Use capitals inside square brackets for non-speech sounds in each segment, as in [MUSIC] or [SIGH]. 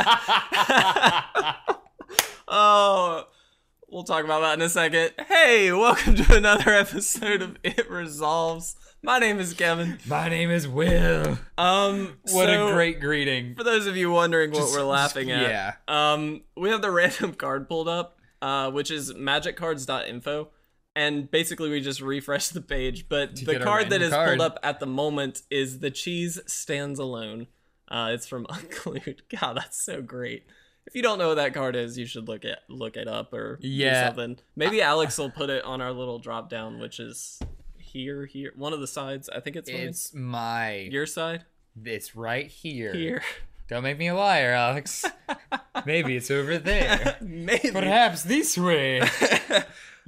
[LAUGHS] oh, we'll talk about that in a second. Hey, welcome to another episode of It Resolves. My name is Kevin. My name is Will. Um, What so, a great greeting. For those of you wondering what Just- we're laughing at, yeah. Um, we have the [LAUGHS] random card pulled up, uh, which is magiccards.info. And basically, we just refresh the page. But To the card that is card. pulled up at the moment is The Cheese Stands Alone. Uh, it's from [LAUGHS] Unglued. God, that's so great. If you don't know what that card is, you should look it look it up or Yeah. do something. Maybe Alex will put it on our little drop down, which is here, here, one of the sides. I think it's, mine. It's my. your side It's right here. here. Don't make me a liar, Alex. [LAUGHS] Maybe it's over there. [LAUGHS] Maybe. Perhaps this way.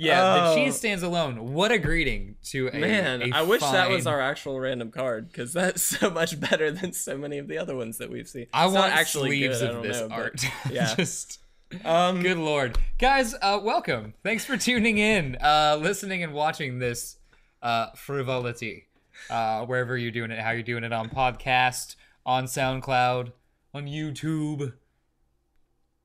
Yeah, Oh. the cheese stands alone. What a greeting to a Man, a I wish that was our actual random card because that's [LAUGHS] so much better than so many of the other ones that we've seen. I It's not want actually sleeves good, of this know, but- art. [LAUGHS] yeah. Just Um, good lord, guys. Uh, welcome. Thanks for tuning in, uh, listening and watching this uh, frivolity. Uh, wherever you're doing it, how you're doing it on podcast, on SoundCloud, on YouTube.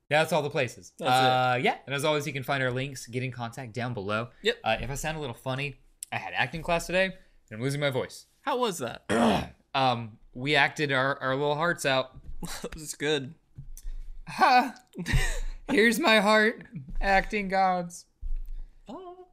Yeah, that's all the places. Uh, Yeah, and as always, you can find our links, get in contact down below. Yep. Uh, if I sound a little funny, I had acting class today, and I'm losing my voice. How was that? [CLEARS THROAT] um, we acted our, our little hearts out. [LAUGHS] it was good. Ha! [LAUGHS] Here's my heart, acting gods. Oh,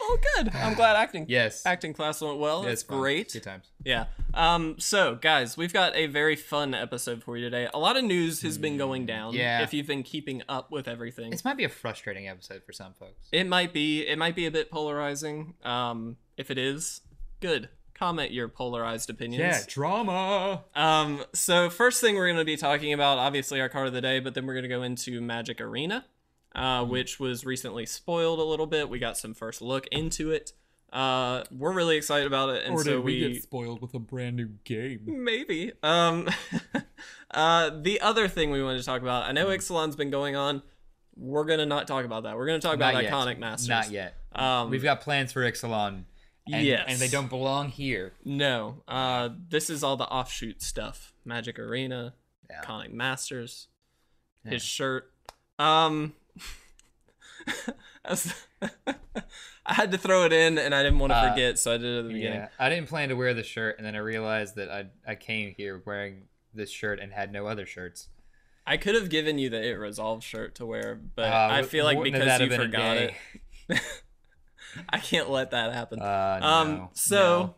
all. Well, good. I'm glad acting. Yes. Acting class went well. Yeah, it's fun. great. Good times. Yeah. Um. So, guys, we've got a very fun episode for you today. A lot of news has been going down. Mm, yeah. If you've been keeping up with everything, This might be a frustrating episode for some folks. It might be. It might be a bit polarizing. Um, if it is, good. Comment your polarized opinions. Yeah, drama. Um, so first thing we're going to be talking about, obviously our card of the day, but then we're going to go into Magic Arena, uh, Hmm. which was recently spoiled a little bit. We got some first look into it. Uh, we're really excited about it, and Or so we, we get spoiled with a brand new game? maybe. Um, [LAUGHS] uh, the other thing we wanted to talk about, I know Ixalan's been going on. We're gonna not talk about that. We're gonna talk about yet. Iconic Masters. Not yet. Um, We've got plans for Ixalan. And, Yes. And they don't belong here. No, uh, this is all the offshoot stuff. Magic Arena, Yeah. Iconic Masters, Yeah. his shirt. Um, [LAUGHS] [LAUGHS] I had to throw it in, and I didn't want to Uh, forget, so I did it at the beginning. Yeah. I didn't plan to wear the shirt, and then I realized that I I came here wearing this shirt and had no other shirts. I could have given you the It Resolve shirt to wear, but Uh, I feel like because you have been a forgot it. [LAUGHS] I can't let that happen. Uh, um, no, so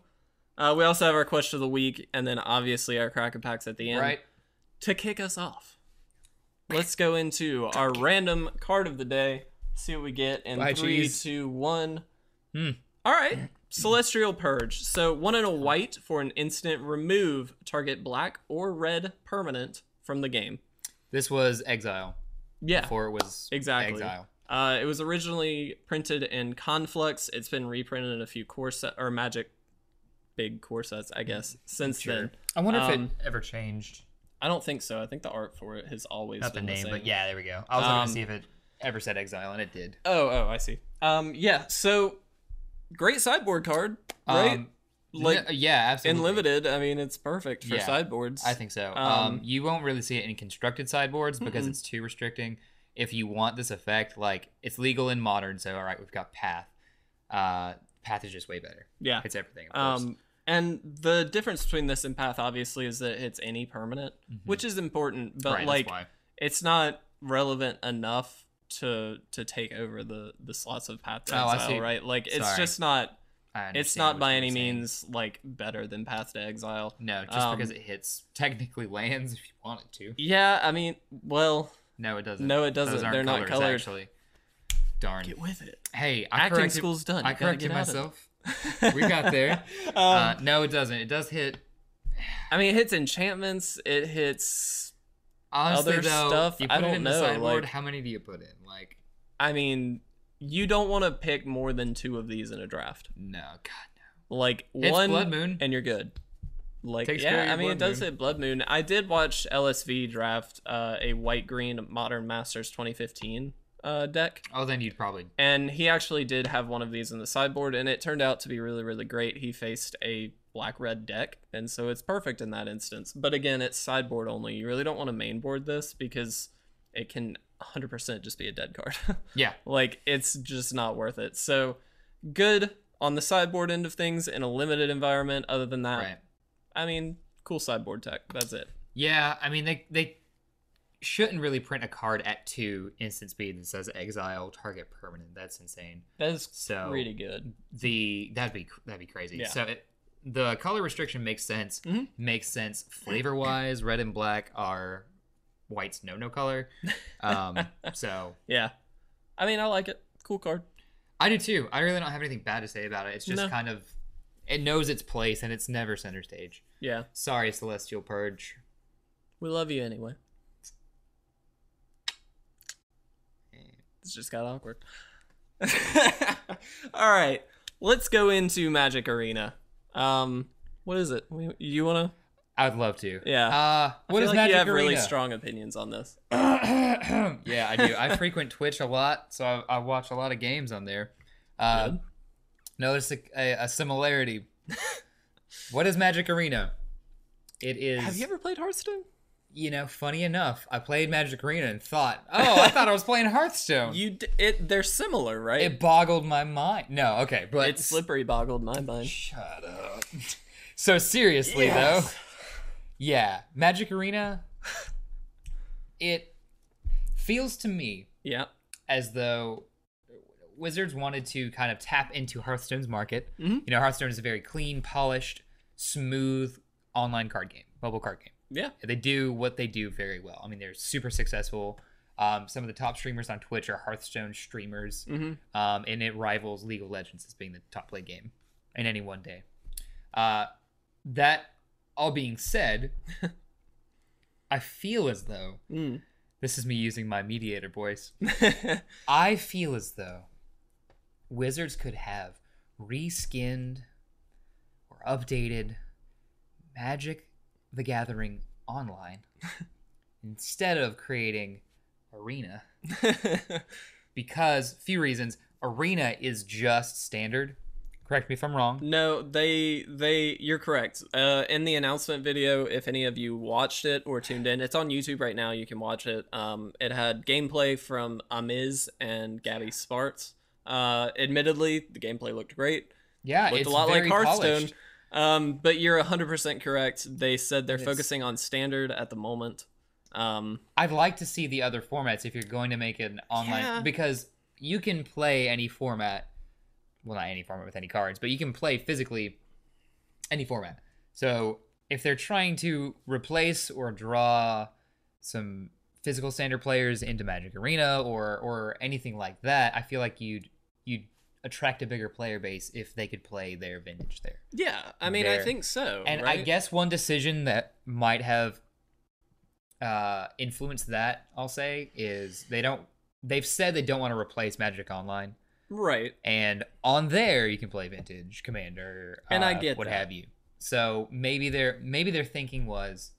uh, we also have our question of the week, and then obviously our cracker packs at the end. right? to kick us off, let's go into our random card of the day. See what we get in Bye, three, cheese. two, one. Hmm. All right, Celestial Purge. So one in a white for an instant. Remove target black or red permanent from the game. This was Exile Yeah, before it was Exactly. Exile. uh, it was originally printed in Conflux. It's been reprinted in a few core set or Magic big core sets, I guess, since then. I wonder if Um, it ever changed. I don't think so. I think the art for it has always Not the been name, same. but yeah, there we go. I was looking Um, to see if it ever said Exile, and it did. Oh, oh, I see. Um, yeah. So great sideboard card, right? Um, like yeah, absolutely. in limited, I mean, it's perfect for Yeah, sideboards. I think so. Um, Um, you won't really see it in constructed sideboards because Mm-mm. it's too restricting. If you want this effect, like it's legal in modern, so all right, we've got Path. Uh, Path is just way better. Yeah. It's everything. Of. Um, and the difference between this and Path, obviously, is that it's any permanent, which is important, but Mm-hmm. Right, like it's not relevant enough to to take over the the slots of Path to Oh, Exile, right? Like it's Sorry. just not. It's not by any saying. means like better than Path to Exile. No, just um, because it hits technically lands if you want it to. Yeah, I mean, well, No, it doesn't. No, it doesn't. They're not colored. Actually, darn. get with it. Hey, I Acting corrected, school's done. I corrected get out of it. myself. [LAUGHS] We got there. um, uh, no, it doesn't. It does hit. I mean, it hits enchantments. It hits. Honestly, Other though, stuff, you I put it don't in the know, sideboard. like- how many do you put in? Like, I mean, you don't want to pick more than two of these in a draft. no, God, no. Like Hits one, Blood Moon. and you're good. Like Takes yeah, I mean, it does Moon. hit Blood Moon. I did watch LSV draft uh, a white green Modern Masters 2015 uh, deck. Oh, then you'd probably. And he actually did have one of these in the sideboard, and it turned out to be really, really great. He faced a black red deck, and so it's perfect in that instance. But again, it's sideboard only. You really don't want to mainboard this because it can 100% just be a dead card. [LAUGHS] Yeah. like it's just not worth it. So good on the sideboard end of things in a limited environment. Other than that, Right. I mean, cool sideboard tech. That's it. Yeah, I mean they they shouldn't really print a card at two instant speed that says exile target permanent. That's insane. That is So- pretty good. The that'd be that'd be crazy. Yeah. So it, the color restriction makes sense. Mhm. Makes sense flavor wise. Red and black are white's no no color. [LAUGHS] Um, so Yeah. I mean, I like it. Cool card. I do too. I really don't have anything bad to say about it. It's just No. kind of it knows its place and it's never center stage. Yeah. Sorry, Celestial Purge. We love you anyway. It's just got awkward. [LAUGHS] All right, let's go into Magic Arena. Um, what is it? You wanna? I would love to. Yeah. Uh, I what feel is like Magic you have Arena? really strong opinions on this. [CLEARS THROAT] yeah, I do. I [LAUGHS] frequent Twitch a lot, so I, I watch a lot of games on there. Uh, Good. notice a, a, a similarity. what is Magic Arena? It is. Have you ever played Hearthstone? You know, funny enough, I played Magic Arena and thought, oh, I thought I was playing Hearthstone. [LAUGHS] You d- it. They're similar, right? it boggled my mind. No, okay, but it's slippery boggled my mind. Shut up. So seriously Yes. though, yeah, Magic Arena. It feels to me Yeah. as though Wizards wanted to kind of tap into Hearthstone's market. Mhm. You know, Hearthstone is a very clean, polished, smooth online card game, mobile card game. Yeah. They do what they do very well. I mean, they're super successful. Um, some of the top streamers on Twitch are Hearthstone streamers, Mm-hmm. um, and it rivals League of Legends as being the top played game in any one day. Uh, that all being said, [LAUGHS] I feel as though Mm. this is me using my mediator voice. [LAUGHS] I feel as though Wizards could have reskinned or updated Magic the Gathering online [LAUGHS] instead of creating Arena [LAUGHS] because few reasons. Arena is just standard. Correct me if I'm wrong. No, they they you're correct. Uh in the announcement video, if any of you watched it or tuned in, it's on YouTube right now. You can watch it. Um it had gameplay from Amaz and Gaby Spartz. Uh admittedly, the gameplay looked great. Yeah, Looked it's a lot like very Hearthstone. polished. Um but you're 100% correct. They said they're It's- focusing on standard at the moment. Um I'd like to see the other formats if you're going to make an online Yeah. because you can play any format. Well, not any format with any cards, but you can play physically any format. So if they're trying to replace or draw some physical standard players into Magic Arena or or anything like that, I feel like you'd you'd attract a bigger player base if they could play their vintage there. yeah, I mean I think so. And I guess one decision that might have uh, influenced that, I'll say, is they don't. They've said they don't want to replace Magic Online, right. and on there you can play Vintage, Commander, And I uh, get what that. have you. So maybe their maybe their thinking was,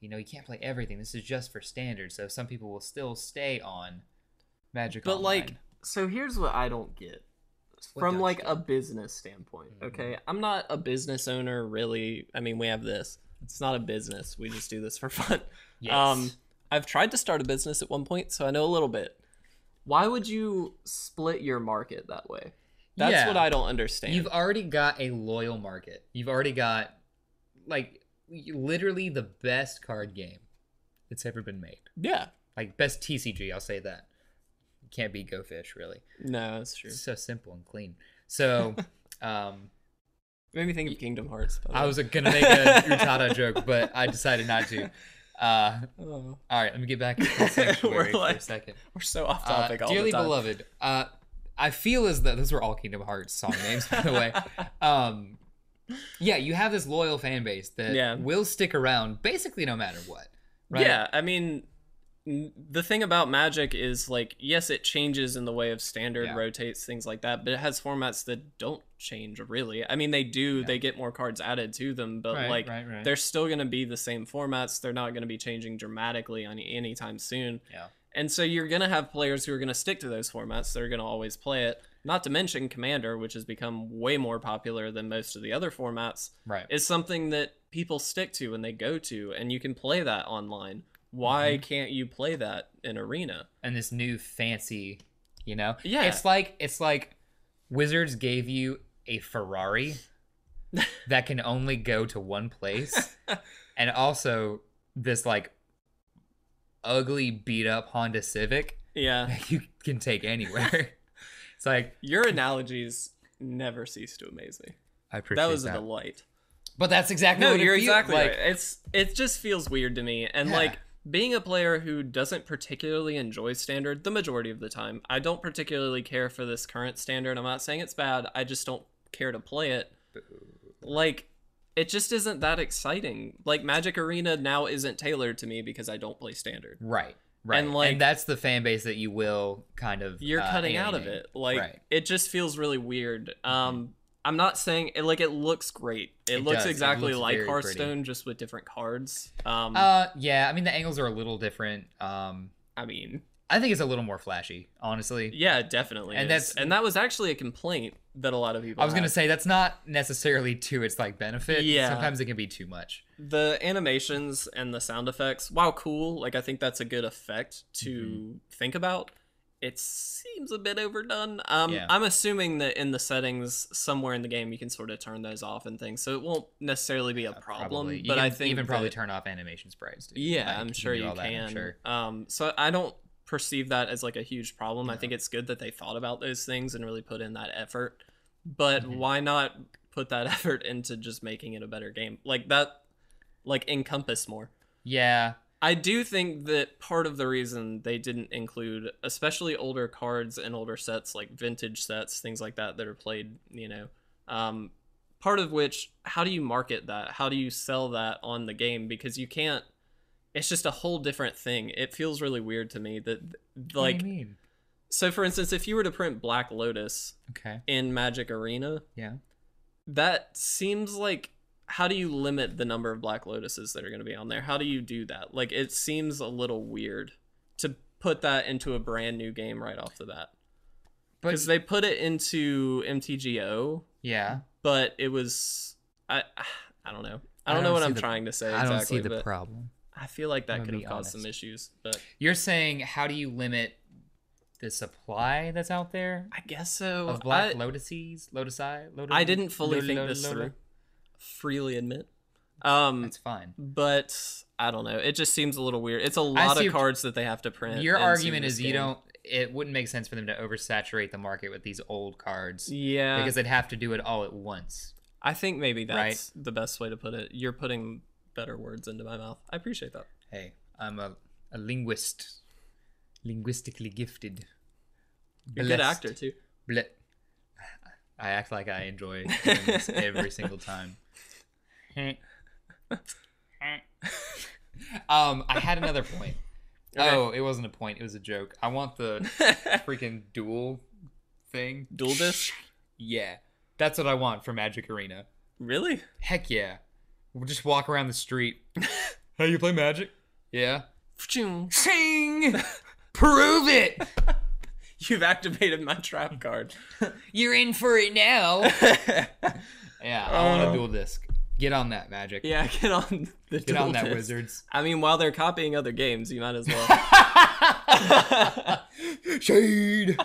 you know, you can't play everything. This is just for standard. So some people will still stay on Magic. But Online. like, so here's what I don't get What from like a business standpoint. Mhm. Okay, I'm not a business owner really. I mean, we have this. It's not a business. We just do this for [LAUGHS] fun. yes. Um, I've tried to start a business at one point, so I know a little bit. Why would you split your market that way? That's Yeah. what I don't understand. You've already got a loyal market. You've already got like literally the best card game that's ever been made. yeah. Like best TCG, I'll say that. Can't be Go Fish, really. No, that's true. It's so simple and clean. So, [LAUGHS] um, Made me think of Kingdom Hearts. I was gonna make a [LAUGHS] Utada joke, but I decided not to. [LAUGHS] Uh, Oh, all right, let me get back to We're for a second. we're so off Uh, topic all dearly the time. beloved, uh, I feel as though those were all Kingdom Hearts song names, by the way. Um, yeah, you have this loyal fan base that Yeah. will stick around basically no matter what. Right? Yeah, I mean, the thing about Magic is like, yes, it changes in the way of standard, Yeah. rotates, things like that, but it has formats that don't change really. I mean, they do, Yeah. they get more cards added to them, but Right, like, right, right. they're still going to be the same formats. They're not going to be changing dramatically any anytime soon. Yeah. And so you're going to have players who are going to stick to those formats. They're going to always play it. not to mention Commander, which has become way more popular than most of the other formats, Right. is something that people stick to and they go to, and you can play that online. Why Mm-hmm. can't you play that in Arena? and this new fancy, you know? Yeah. It's like it's like Wizards gave you a Ferrari [LAUGHS] that can only go to one place and also this like ugly beat up Honda Civic Yeah, [LAUGHS] that you can take anywhere. [LAUGHS] it's like your analogies never cease to amaze me. I appreciate That was a delight. But that's exactly No, what you're exactly like. right. It's it just feels weird to me, and Yeah. like being a player who doesn't particularly enjoy standard the majority of the time. I don't particularly care for this current standard. I'm not saying it's bad. I just don't care to play it. Like it just isn't that exciting. Like Magic Arena now isn't tailored to me because I don't play standard. Right. Right. And, And, like- that's the fan base that you will kind of You're uh, cutting out of it. Like Right. it just feels really weird. Um I'm not saying it like it looks great. It, It looks does. It exactly looks like very pretty. Hearthstone just with different cards. Um Uh yeah, I mean the angles are a little different. Um I mean, I think it's a little more flashy, honestly. Yeah, definitely. And is. that's- and that was actually a complaint that a lot of people. I was gonna say that's not necessarily to its like benefit. Yeah. Sometimes it can be too much. the animations and the sound effects. While cool, like I think that's a good effect to Mm-hmm. think about. It seems a bit overdone. Um, Yeah. I'm assuming that in the settings somewhere in the game you can sort of turn those off and things, so it won't necessarily be a problem. Probably. But can I think even probably that- turn off animation sprites. Too. Yeah, Like, I'm sure you all that, I'm can. sure. Um, so I don't perceive that as like a huge problem. I think it's good that they thought about those things and really put in that effort. But Mhm. why not put that [LAUGHS] effort into just making it a better game? Like that like encompass more. Yeah. I do think that part of the reason they didn't include especially older cards and older sets like vintage sets, things like that that are played, you know. Um part of which how do you market that? How do you sell that on the game because you can't it's just a whole different thing. It feels really weird to me that what like do you mean? so for instance if you were to print Black Lotus Okay. in Magic Arena, Yeah. that seems like how do you limit the number of black lotuses that are going to be on there how do you do that like it seems a little weird to put that into a brand new game right off the bat because they put it into mtgo yeah. but it was i [SIGHS] i don't know i I don't know don't what i'm the- trying to say I don't exactly see the problem. i feel like that could have caused some issues but You're saying how do you limit the supply that's out there i guess so of black I, lotuses, lotusi, lotus? I didn't fully think this through freely admit um That's fine. but I don't know. It just seems a little weird. It's a lot of cards that they have to print. Your argument is you don't. It wouldn't make sense for them to oversaturate the market with these old cards Yeah, because they'd have to do it all at once. I think maybe Right. that's the best way to put it. You're putting better words into my mouth. I appreciate that. Hey, I'm a, a linguist, linguistically gifted. You're a good actor too. Ble- I act like I enjoy [LAUGHS] doing this every single time. [LAUGHS] um, I had another point. Okay. Oh, it wasn't a point. It was a joke. I want the [LAUGHS] freaking duel thing. Dual disc? Yeah, that's what I want for Magic Arena. Really? Heck yeah. We'll just walk around the street. [LAUGHS] hey, you play Magic? Yeah. Ching! Prove it! You've activated my trap card. You're in for it now. Yeah, I want a dual disc. Get on that, Magic. yeah, [LAUGHS] get on the Get on that. Wizards. I mean, while they're copying other games, you might as well. [LAUGHS] Shade.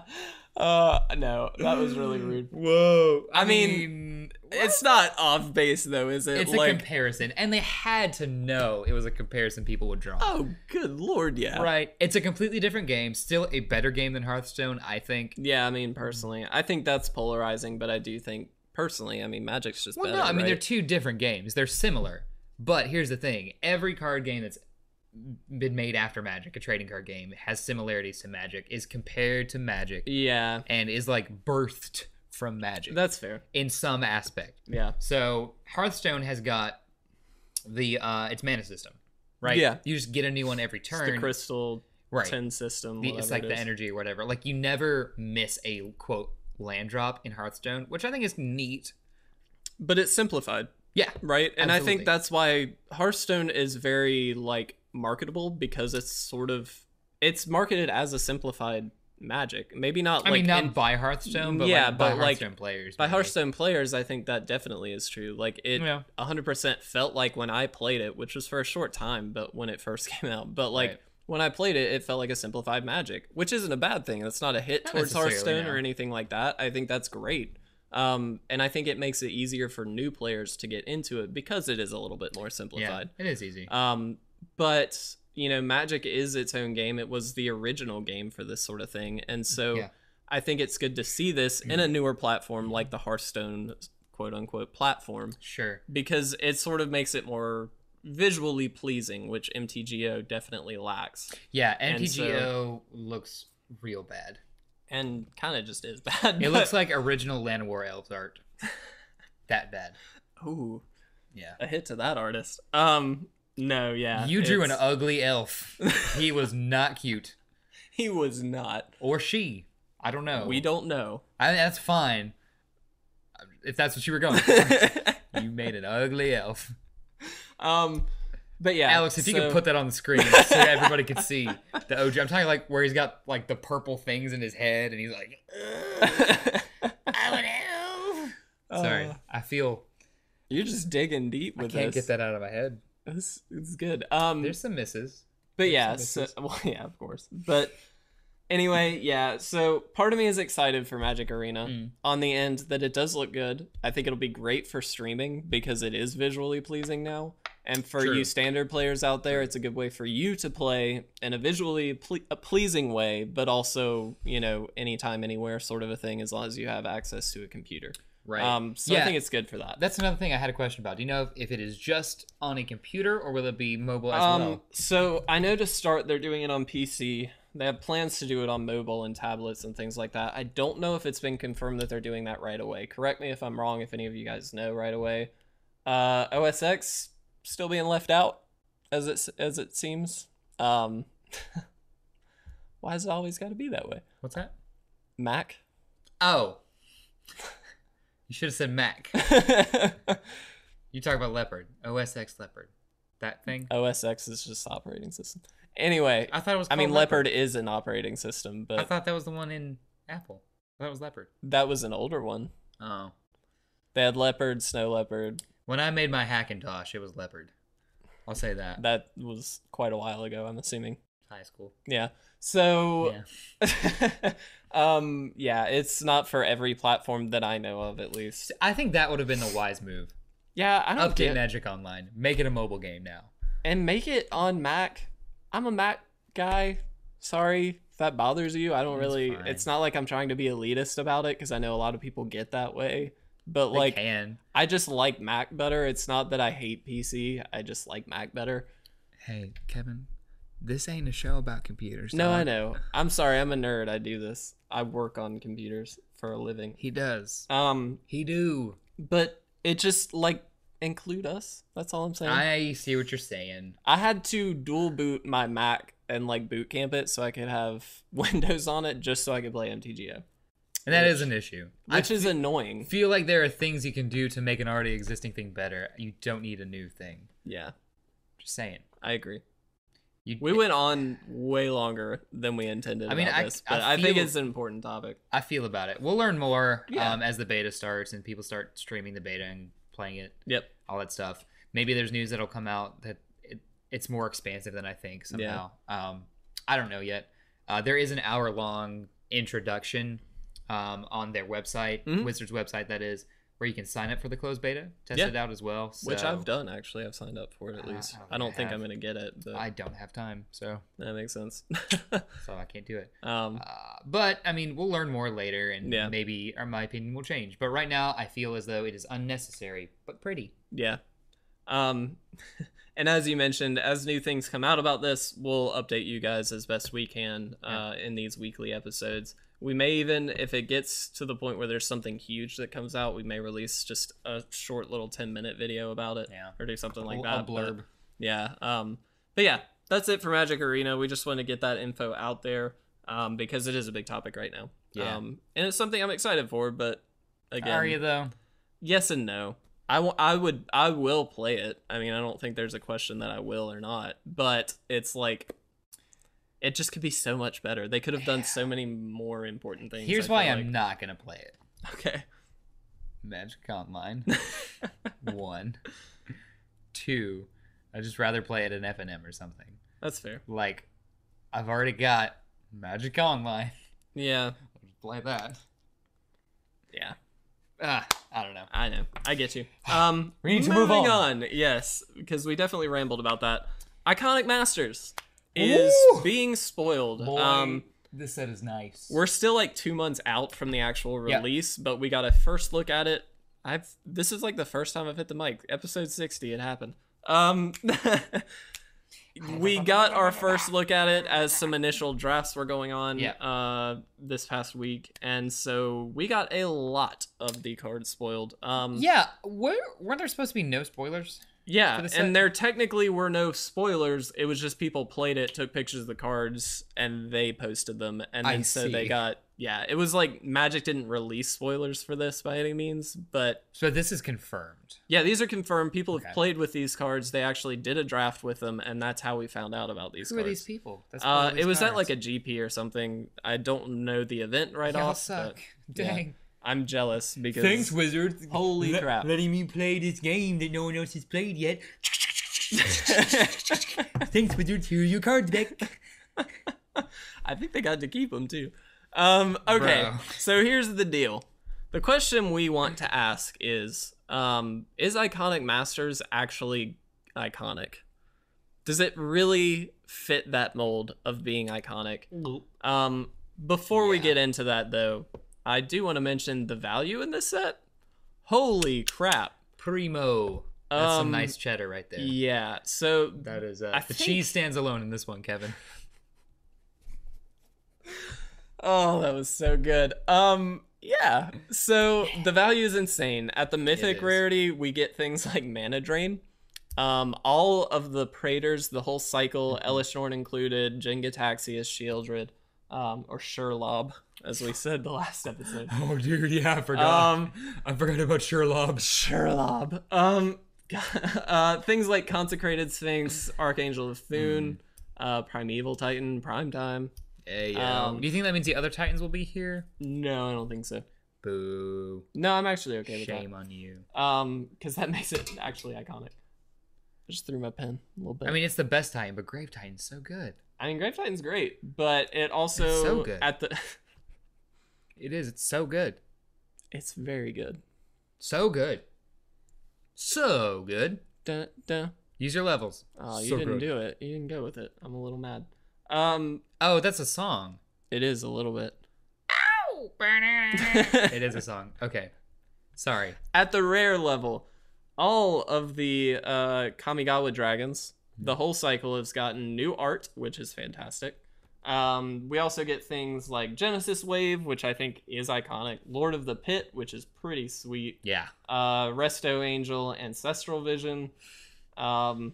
[LAUGHS] uh, no, that was really [GASPS] rude. Whoa. I mean, It's not off base though, is it? it's a comparison, and they had to know it was a comparison people would draw. oh, good lord, yeah. Right. It's a completely different game. Still a better game than Hearthstone, I think. Yeah, I mean, personally, I think that's polarizing, but I do think personally, I mean, Magic's just Well, better. no, I mean they're two different games. They're similar, but here's the thing: every card game that's been made after Magic, a trading card game, has similarities to Magic, is compared to Magic, yeah, and is like birthed from Magic that's fair. in some aspect. Yeah, So Hearthstone has got the uh its mana system, right? Yeah. You just get a new one every it's turn. the crystal right. tin system. The- it's like it the energy or whatever. Like you never miss a quote land drop in Hearthstone, which I think is neat. but it's simplified, Yeah. right? And I think that's why Hearthstone is very like marketable because it's sort of it's marketed as a simplified Magic. Maybe not I like mean, not in- by Hearthstone, but Yeah, like by but, like, Hearthstone players. by maybe. Hearthstone players, I think that definitely is true. Like it Yeah. 100% felt like when I played it, which was for a short time, but when it first [LAUGHS] came out, but like Right. When I played it, it felt like a simplified Magic, which isn't a bad thing. That's not a hit Not towards Hearthstone no. or anything like that. I think that's great. Um, and I think it makes it easier for new players to get into it because it is a little bit more Yeah, simplified. it is easy. Um, but you know, Magic is its own game. It was the original game for this sort of thing, and so Yeah. I think it's good to see this in a newer platform like the Hearthstone quote unquote platform sure. because it sort of makes it more visually pleasing, which MTGO definitely lacks, Yeah, MTGO NPGO looks real bad. and kind of just is [LAUGHS] bad. It looks like original Llanowar Elves art. [LAUGHS] that bad. ooh Yeah. a hit to that artist. Um, no, yeah, you drew an ugly elf. [LAUGHS] he was not cute. he was not. Or she. I don't know. We don't know. I, that's fine. If that's what you were going for. you made an ugly elf. Um, but yeah, Alex, if you so- could put that on the screen [LAUGHS] so everybody could see the OG. I'm talking like where he's got like the purple things in his head and he's like, I'm an elf. Sorry. Uh, I feel you're just digging deep with I can't this. get that out of my head. It's, it's good. Um, There's some misses. but yeah, some so, [LAUGHS] well, yeah, of course. But anyway, yeah. So part of me is excited for Magic Arena. Mm. On the end, that it does look good. I think it'll be great for streaming because it is visually pleasing now. And for True. you standard players out there, it's a good way for you to play in a visually ple- a pleasing way, but also you know anytime, anywhere sort of a thing, as long as you have access to a computer. Right. Um, so I think it's good for that. That's another thing I had a question about. Do you know if, if it is just on a computer or will it be mobile as Um, well? so I know to start they're doing it on PC. They have plans to do it on mobile and tablets and things like that. I don't know if it's been confirmed that they're doing that right away. Correct me if I'm wrong. If any of you guys know right away, uh, OSX still being left out as it as it seems. Um, [LAUGHS] why has it always got to be that way? What's that? Mac. Oh. [LAUGHS] You should have said Mac. [LAUGHS] You talk about Leopard. OSX Leopard. That thing? OSX is just operating system. Anyway, I thought it was I mean called Leopard is an operating system, but I thought that was the one in Apple. That was Leopard. that was an older one. Oh. They had leopard, snow leopard. When I made my Hackintosh, it was Leopard. I'll say that. That was quite a while ago, I'm assuming. High school. Yeah. So, Yeah. [LAUGHS] um, yeah, it's not for every platform that I know of, at least. I think that would have been the wise move. Yeah, I don't Update get Magic Online. Make it a mobile game now. and make it on Mac. I'm a Mac guy. Sorry if that bothers you. I don't That's really. fine. It's not like I'm trying to be elitist about it because I know a lot of people get that way. But They like, can. I just like Mac better. It's not that I hate PC. I just like Mac better. Hey, Kevin, this ain't a show about computers. No, I know. I'm sorry. I'm a nerd. I do this. I work on computers for a living. He does. Um, He do. but it just like include us. That's all I'm saying. I, see what you're saying. I had to dual boot my Mac and like boot camp it so I could have [LAUGHS] Windows on it just so I could play MTGO, And that Which- is an issue. which I is annoying. feel like there are things you can do to make an already existing thing better. You don't need a new thing. Yeah, Just saying. I agree. You, We went on way longer than we intended. I mean, about I- this, I but I, think it's an important topic. I feel about it. We'll learn more Yeah. um, as the beta starts and people start streaming the beta and playing it, Yep. all that stuff. Maybe there's news that'll come out that it, it's more expansive than I think somehow. Um, I don't know yet. Uh, there is an hour long introduction um, on their website, Mhm. Wizards website, that is, where you can sign up for the closed beta, test Yeah. it out as well. Which I've done actually. I've signed up for it at Uh, least. I don't I don't think I'm gonna get it, but I don't have time, so that makes sense. [LAUGHS] so I can't do it. um, Uh, but I mean, we'll learn more later, and Yeah. maybe or my opinion will change. But right now, I feel as though it is unnecessary but pretty. Yeah. Um [LAUGHS] and as you mentioned, as new things come out about this, we'll update you guys as best we can uh in these weekly episodes. We may even if it gets to the point where there's something huge that comes out, we may release just a short little 10 minute video about it Yeah. or do something like that. a blurb. But, yeah. Um but yeah, that's it for Magic Arena. We just want to get that info out there um because it is a big topic right now. Yeah. Um and it's something I'm excited for, but again, Are you though? yes and no. I, w- I would I will play it. I mean, I don't think there's a question that I will or not, but it's like it just could be so much better. They could have done so many more important things. Here's why I'm like. not gonna play it. okay. Magic Online. [LAUGHS] One. Two. I'd just rather play it in FNM or something. That's fair. Like, I've already got Magic Online. Yeah. I'll just play that. Yeah. Ah, I don't know. I know. I get you. [SIGHS] Um, We need to move moving on. on. Yes, because we definitely rambled about that. Iconic Masters is Ooh. being spoiled. Boy, Um, this set is nice. we're still like two months out from the actual Yeah. release, but we got a first look at it. I've this is like the first time I've hit the mic. Episode sixty, it happened. Um, [LAUGHS] we got our first look at it as some initial drafts were going on. Yeah. Uh, this past week, and so we got a lot of the cards spoiled. Um, yeah, were, weren't there supposed to be no spoilers? Yeah, the and there technically were no spoilers. It was just people played it, took pictures of the cards, and they posted them. And I then so they got yeah. It was like Magic didn't release spoilers for this by any means, but So this is confirmed. yeah, these are confirmed. People have played with these cards. They actually did a draft with them, and that's how we found out about these Who cards. are these people? That's Uh, it was at like a GP or something. I don't know the event right Y'all off. suck. but yeah. Dang. I'm jealous because thanks, Wizard. Holy crap. Letting me play this game that no one else has played yet. [LAUGHS] Thanks, Wizard. Here are your cards back. [LAUGHS] I think they got to keep them too. Um, okay, Bro. so here's the deal. The question we want to ask is: um, Is Iconic Masters actually iconic? Does it really fit that mold of being iconic? Um, before we get into that, though, I do want to mention the value in this set. Holy crap! Primo. That's some Um, nice cheddar right there. Yeah. So That is. Uh, the think- cheese stands alone in this one, Kevin. [LAUGHS] Oh, that was so good. Um, yeah. So the value is insane. At the mythic rarity, we get things like mana drain. Um, all of the Praetors, the whole cycle, Mm-hmm. Elesh Norn included, Jin-Gitaxias, Sheoldred, um, or Sherlob, as we said the last episode. [LAUGHS] Oh, dude, yeah, I forgot. Um, I forgot about Sherlob. Sherlob. Um, [LAUGHS] uh, things like Consecrated Sphinx, Archangel of Thune, uh, Primeval Titan, Primetime. Yeah, yeah. Um, Do you think that means the other Titans will be here? No, I don't think so. Boo. No, I'm actually okay with that. Shame on you. Um, because that [LAUGHS] makes it actually iconic. I just threw my pen a little bit. I mean, it's the best Titan, but Grave Titan's so good. I mean, Grave Titan's great, but it also It's so good. at the. It is. It's so good. it's very good. So good. So good. Dun, dun. Use your levels. Oh, you So didn't good. do it. You didn't go with it. I'm a little mad. Um, Oh, that's a song. it is a little bit. [LAUGHS] it is a song. Okay. Sorry. At the rare level, all of the uh, Kamigawa dragons, the whole cycle has gotten new art, which is fantastic. Um, we also get things like Genesis Wave, which I think is iconic, Lord of the Pit, which is pretty sweet, Yeah. uh, Resto Angel, Ancestral Vision, um,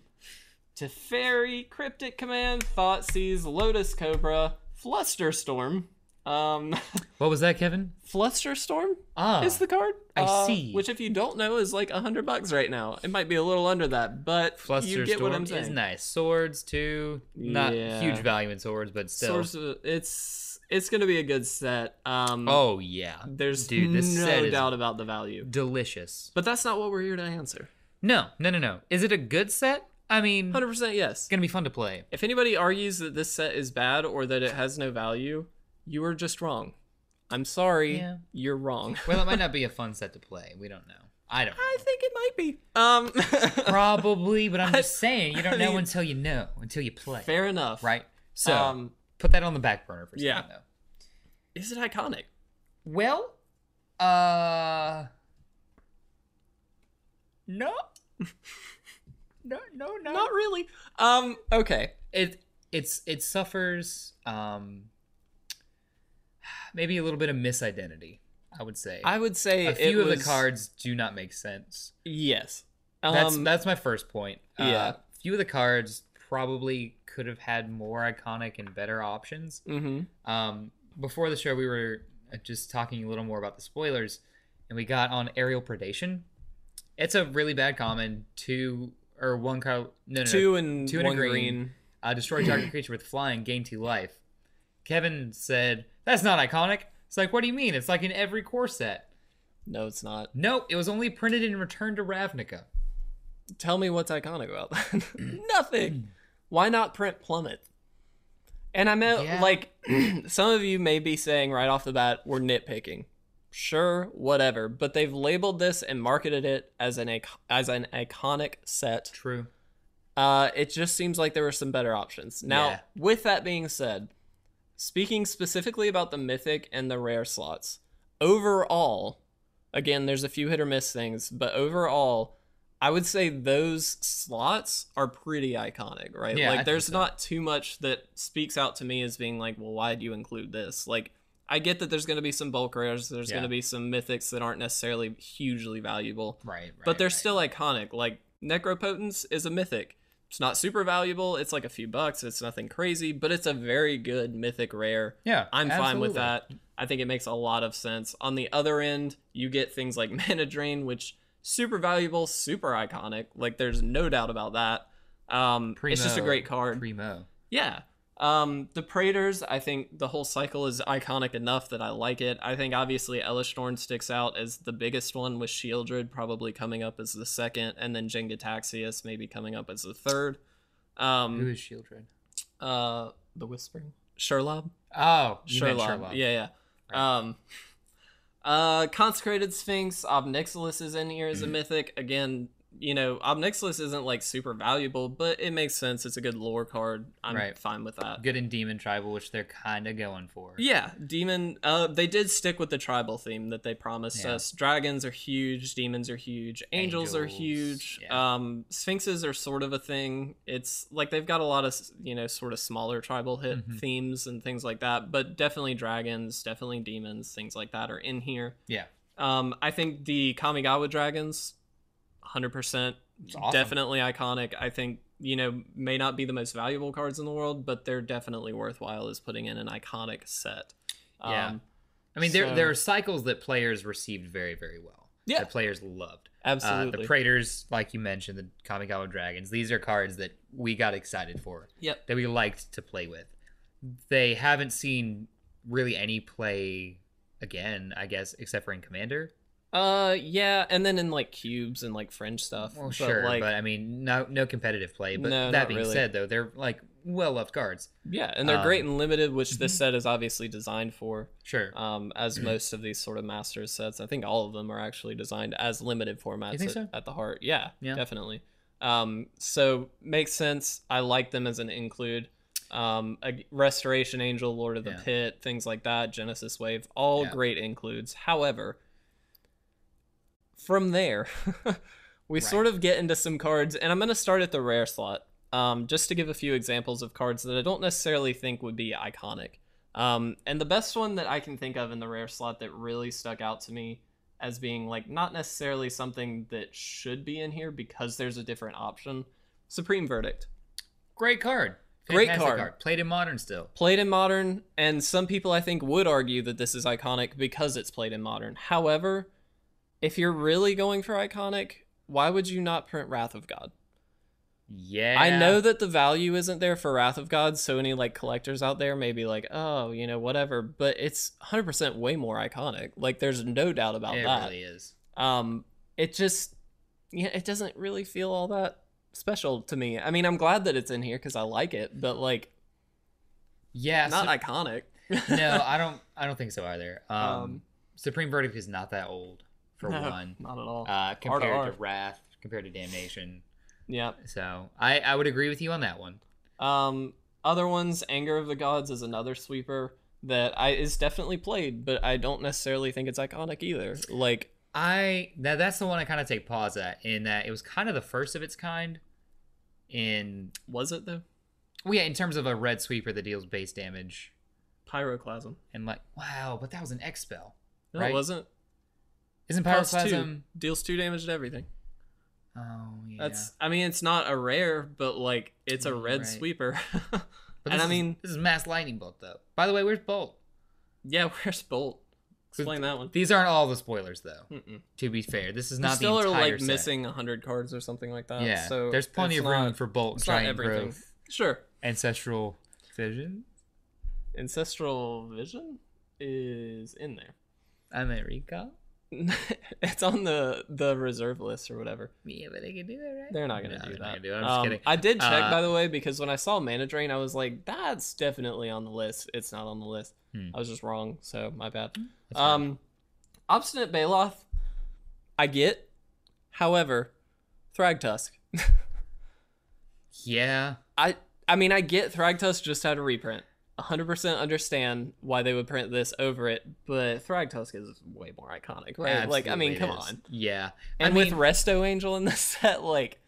Teferi, Cryptic Command, Thoughtseize, Lotus Cobra, Flusterstorm. Um, [LAUGHS] What was that, Kevin? Flusterstorm? Ah. is the card. I Uh, see. Which, if you don't know, is like a hundred bucks right now. It might be a little under that, but Fluster you get what I'm Storm is nice. Swords too. Not Yeah. huge value in swords, but still. Source of- it's it's gonna be a good set. Um, oh yeah. there's dude, this no doubt about the value. delicious. But that's not what we're here to answer. No, no, no, no. Is it a good set? I mean, Hundred percent yes. it's gonna be fun to play. If anybody argues that this set is bad or that it has no value, you are just wrong. I'm sorry, Yeah. you're wrong. Well, it might not be a [LAUGHS] fun set to play. We don't know. I don't. I think it might be. Um, [LAUGHS] Probably, but I'm just saying you don't know mean- until you know, until you play. fair enough. Right. So um, put that on the back burner for a yeah. second, though. is it iconic? Well, uh, no, [LAUGHS] no, no, no. Not really. Um, okay. It it's it suffers um maybe a little bit of misidentity. I would say I would say a few of was- the cards do not make sense. Yes. That's Um, that's my first point. Uh, yeah. few of the cards probably could have had more iconic and better options. mhm. Um, before the show, we were uh, just talking a little more about the spoilers, and we got on aerial predation. It's a really bad common. Two or one card. No, no, no. Two and two and a one green. green. Uh, destroy target creature with flying, gain two life. Kevin said, That's not iconic. It's like, what do you mean? It's like in every core set. No, it's not. Nope, it was only printed in Return to Ravnica. Tell me what's iconic about that. [CLEARS THROAT] Nothing. Why not print Plummet? And I meant Yeah. like [CLEARS THROAT] some of you may be saying right off the bat, we're nitpicking. Sure, whatever. But they've labeled this and marketed it as an as an iconic set. True. Uh, it just seems like there were some better options. Now, Yeah. with that being said, speaking specifically about the mythic and the rare slots, overall, again, there's a few hit or miss things, but overall, I would say those slots are pretty iconic, right? Yeah, like, think there's so. not too much that speaks out to me as being like, well, why do you include this? Like, I get that there's going to be some bulk rares, there's Yeah. going to be some mythics that aren't necessarily hugely valuable Right, right. but they're right. still iconic. Like Necropotence is a mythic. It's not super valuable. It's like a few bucks. It's nothing crazy, but it's a very good mythic rare. Yeah, I'm fine with that. I think it makes a lot of sense. On the other end, you get things like [LAUGHS] Mana Drain, which super valuable, super iconic. Like there's no doubt about that. Um, it's just a great card. Primo. Yeah. Um, the Praetors, I think the whole cycle is iconic enough that I like it. I think obviously Elesh Norn sticks out as the biggest one, with Sheoldred probably coming up as the second, and then Jin-Gitaxias maybe coming up as the third. Who Um, is Sheoldred? uh, the Whispering Sherlob. Oh, Sherlob. Sherlock. Yeah, yeah. Um, [LAUGHS] uh, Consecrated Sphinx, Ob Nixilis is in here as a Mm. mythic. Again, you know, Ob Nixilis isn't like super valuable, but it makes sense. It's a good lore card. I'm Right. fine with that. Good in Demon Tribal, which they're kind of going for. Yeah, demon. Uh, they did stick with the tribal theme that they promised Yeah. us. Dragons are huge. Demons are huge. Angels, are huge. yeah. Um, sphinxes are sort of a thing. It's like they've got a lot of you know sort of smaller tribal hit Mhm. themes and things like that. But definitely dragons, definitely demons, things like that are in here. Yeah. Um, I think the Kamigawa dragons, hundred percent, awesome. definitely iconic. I think you know may not be the most valuable cards in the world, but they're definitely worthwhile as putting in an iconic set. Yeah. Um, I mean, there So- there are cycles that players received very, very well. Yeah. That players loved. absolutely. Uh, the Praetors, like you mentioned, the Kamigawa Dragons, these are cards that we got excited for, yep. that we liked to play with. They haven't seen really any play again, I guess, except for in Commander. Uh, yeah, and then in like cubes and like fringe stuff. Well, but, sure, like, but I mean, no no competitive play. But No, that being really. said, though, they're like well loved cards. yeah, and they're great um, and limited, which this mhm. set is obviously designed for. Sure. Um, as most of these sort of masters sets, I think all of them are actually designed as limited formats. at, so? at the heart, yeah, Yeah. definitely. Um, so makes sense. I like them as an include. Um, a Restoration Angel, Lord of the Yeah. Pit, things like that, Genesis Wave, all Yeah. great includes. However, from there, [LAUGHS] we Right. sort of get into some cards, and I'm going to start at the rare slot, um, just to give a few examples of cards that I don't necessarily think would be iconic. Um, and the best one that I can think of in the rare slot that really stuck out to me as being like not necessarily something that should be in here because there's a different option Supreme Verdict. Great card. Great Fantastic card. Played in modern still. Played in modern, and some people I think would argue that this is iconic because it's played in modern. However, if you're really going for iconic, why would you not print Wrath of God? Yeah. I know that the value isn't there for Wrath of God, so any like collectors out there may be like, oh, you know, whatever, but it's 100% way more iconic. Like, there's no doubt about it that. really is. Um, it just, yeah, it doesn't really feel all that special to me. I mean, I'm glad that it's in here because I like it, but like, Yeah. not Sup- iconic. no, [LAUGHS] I don't. I don't think so either. Um, Um, Supreme Verdict is not that old for No, one. Not at all. Uh, to compared to. Wrath, compared to Damnation. yeah. So I I would agree with you on that one. Um, other ones, Anger of the Gods is another sweeper that I is definitely played, but I don't necessarily think it's iconic either. Like, I now that's the one I kind of take pause at in that it was kind of the first of its kind. In was it though? well, yeah, in terms of a red sweeper that deals base damage Pyroclasm. and like wow, but that was an X spell. No, Right? it wasn't. Isn't Costs two. Deals two damage to everything. Oh yeah. That's. I mean, it's not a rare, but like it's a red right. sweeper. [LAUGHS] But and I is- mean, this is mass lightning bolt though. By the way, where's Bolt? yeah, [LAUGHS] where's Bolt? Explain that one. These aren't all the spoilers though. Mm-mm. To be fair, this is We not still the are like set. missing hundred cards or something like that. Yeah, so there's plenty of room not- for Bolt giant everything. growth. Sure. ancestral vision. Ancestral Vision is in there. America. [LAUGHS] it's on the the reserve list or whatever. Yeah, but they can do that, right? They're not gonna No, do that. gonna do. I'm just Um, kidding. I did check Uh, by the way because when I saw Mana Drain, I was like, "That's definitely on the list." It's not on the list. Hmm. I was just wrong, so my bad. That's fine. Um, Obstinate Baloth, I get. However, Thragtusk. [LAUGHS] yeah. I I mean, I get Thragtusk just had a reprint. 100% understand why they would print this over it, but Thragtusk is way more iconic, right? like, I mean, come is. on. Yeah. And I with mean, Resto Angel in the [LAUGHS] set, like,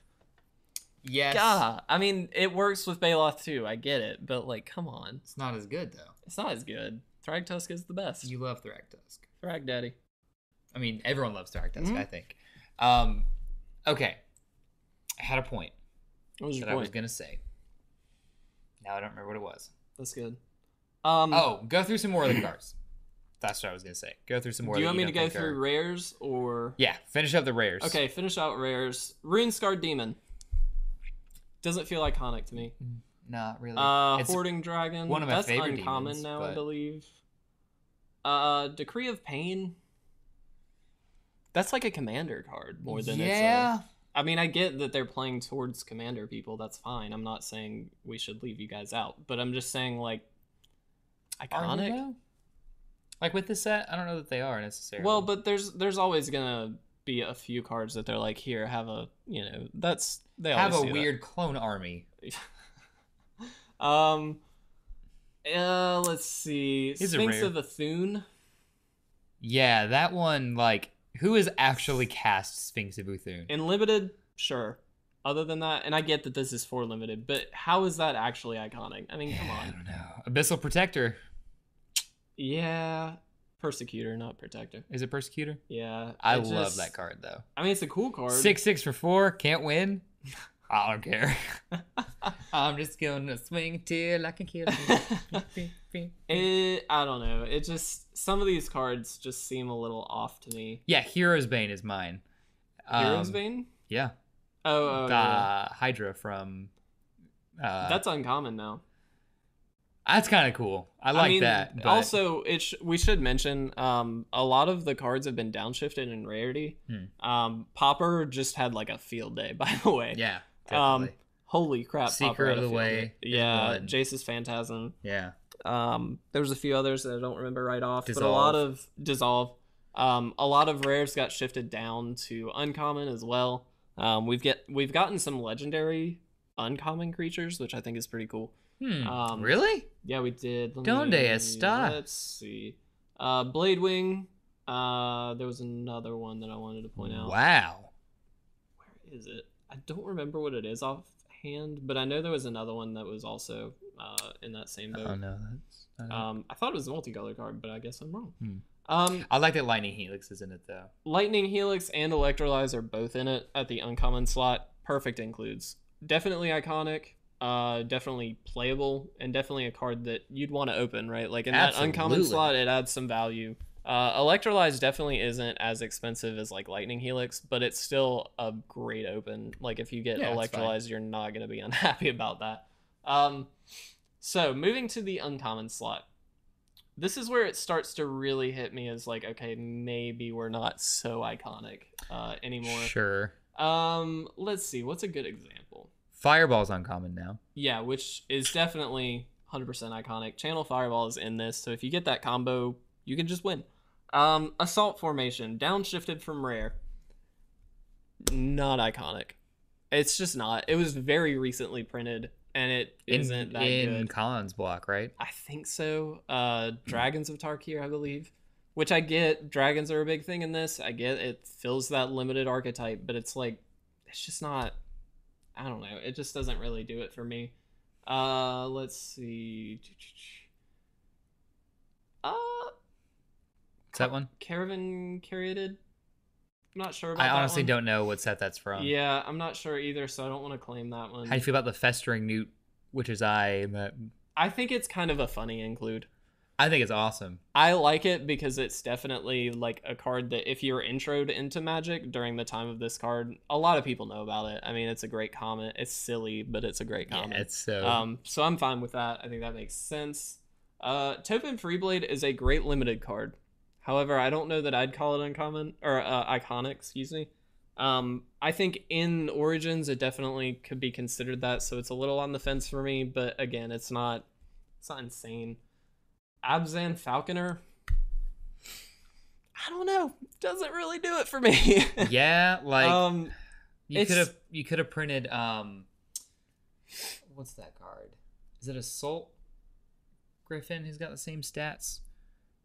yes. God, I mean, it works with Baloth too. I get it, but like, come on, It's not as good though. it's not as good. Thragtusk is the best. You love Thragtusk. Thrag Daddy. I mean, everyone loves Thragtusk, Mhm. I think. Um, okay. I had a point What was that your I was gonna say. Now I don't remember what it was. That's good. Um, Oh, go through some more of the cards. That's what I was gonna say. Go through some more. do you want me to go through are- rares or? Yeah, finish up the rares. Okay, finish out rares. Rune Scarred Demon. Doesn't feel iconic to me. Not really. Uh, It's- Hoarding Dragon. one of my That's favorite uncommon demons, now, I believe. Uh, Decree of Pain. That's like a commander card more than it's a, yeah. I mean, I get that they're playing towards commander people. That's fine. I'm not saying we should leave you guys out, but I'm just saying like iconic. Like with this set, I don't know that they are necessarily. Well, but there's there's always gonna be a few cards that they're like, here, have a you know, that's they have a do that. weird clone army. [LAUGHS] Um, uh, let's see. He's Sphinx of Uthuun. Yeah, that one. Like, who has actually cast Sphinx of Uthuun? In limited, sure. Other than that, and I get that this is for limited, but how is that actually iconic? I mean, come I on. don't know. Abyssal Protector. Yeah, persecutor, not protector. Is it Persecutor? Yeah, I it love that card though. I mean, it's a cool card. Six six for four, can't win. [LAUGHS] I don't care. [LAUGHS] I'm just gonna swing till I can kill you. [LAUGHS] It, I don't know. It just some of these cards just seem a little off to me. yeah, Hero's Bane is mine. Hero's Um, Bane. Yeah, Oh, oh the yeah. Hydra from. Uh, that's uncommon now. that's kind of cool. I like that. But Also, it sh- we should mention um, a lot of the cards have been downshifted in rarity. Hmm. Um, Pauper just had like a field day, [LAUGHS] by the way. yeah, Um. Holy crap! Seeker of the Way. Yeah. Jace's Phantasm. yeah. Um, there was a few others that I don't remember right off, but a lot of dissolve. Um, a lot of rares got shifted down to uncommon as well. Um, we've get we've gotten some legendary uncommon creatures, which I think is pretty cool. Hmm. Um, really? Yeah, we did. Let Donde me- está? Let's see. Uh, Bladewing. Uh, there was another one that I wanted to point out. Wow. Where is it? I don't remember what it is offhand, but I know there was another one that was also uh, in that same boat. Oh no, that's. It. Um, I thought it was a multicolor card, but I guess I'm wrong. Hmm. Um, I like that Lightning Helix is in it though. Lightning Helix and Electrolyze are both in it at the uncommon slot. Perfect includes. Definitely iconic. Uh, definitely playable, and definitely a card that you'd want to open, right? Like in that uncommon slot, it adds some value. Uh, Electrolyze definitely isn't as expensive as like Lightning Helix, but it's still a great open. Like if you get Yeah. Electrolyze, you're not gonna be [LAUGHS] unhappy about that. Um, so moving to the uncommon slot this is where it starts to really hit me as like okay maybe we're not so iconic uh, anymore Sure. um let's see what's a good example Fireball's uncommon now. yeah which is definitely 100% iconic channel fireball is in this so if you get that combo you can just win um assault formation downshifted from rare not iconic it's just not it was very recently printed and it isn't that in good Collins block, right? I think so. Uh, Dragons of Tarkir, I believe. Which I get. Dragons are a big thing in this. I get it fills that limited archetype, but it's like, it's just not. I don't know. It just doesn't really do it for me. Uh, let's see. Uh, Is that one? Caravan Curated. I'm not sure about I honestly one. don't know what set that's from. Yeah, I'm not sure either, so I don't want to claim that one. How do you feel about the festering newt, which is I? and That I think it's kind of a funny include. I think it's awesome. I like it because it's definitely like a card that if you're introed into Magic during the time of this card, a lot of people know about it. I mean, it's a great comment. It's silly, but it's a great comment. Yeah, it's so. Um, so I'm fine with that. I think that makes sense. Uh, Topan Freeblade is a great limited card. However, I don't know that I'd call it uncommon or uh, iconic. Excuse me. Um, I think in Origins it definitely could be considered that, so it's a little on the fence for me. But again, it's not. It's not insane. Abzan Falconer. I don't know. Doesn't really do it for me. [LAUGHS] yeah, like um, you could have you could have printed um what's that card? Is it Assault Griffin who's got the same stats?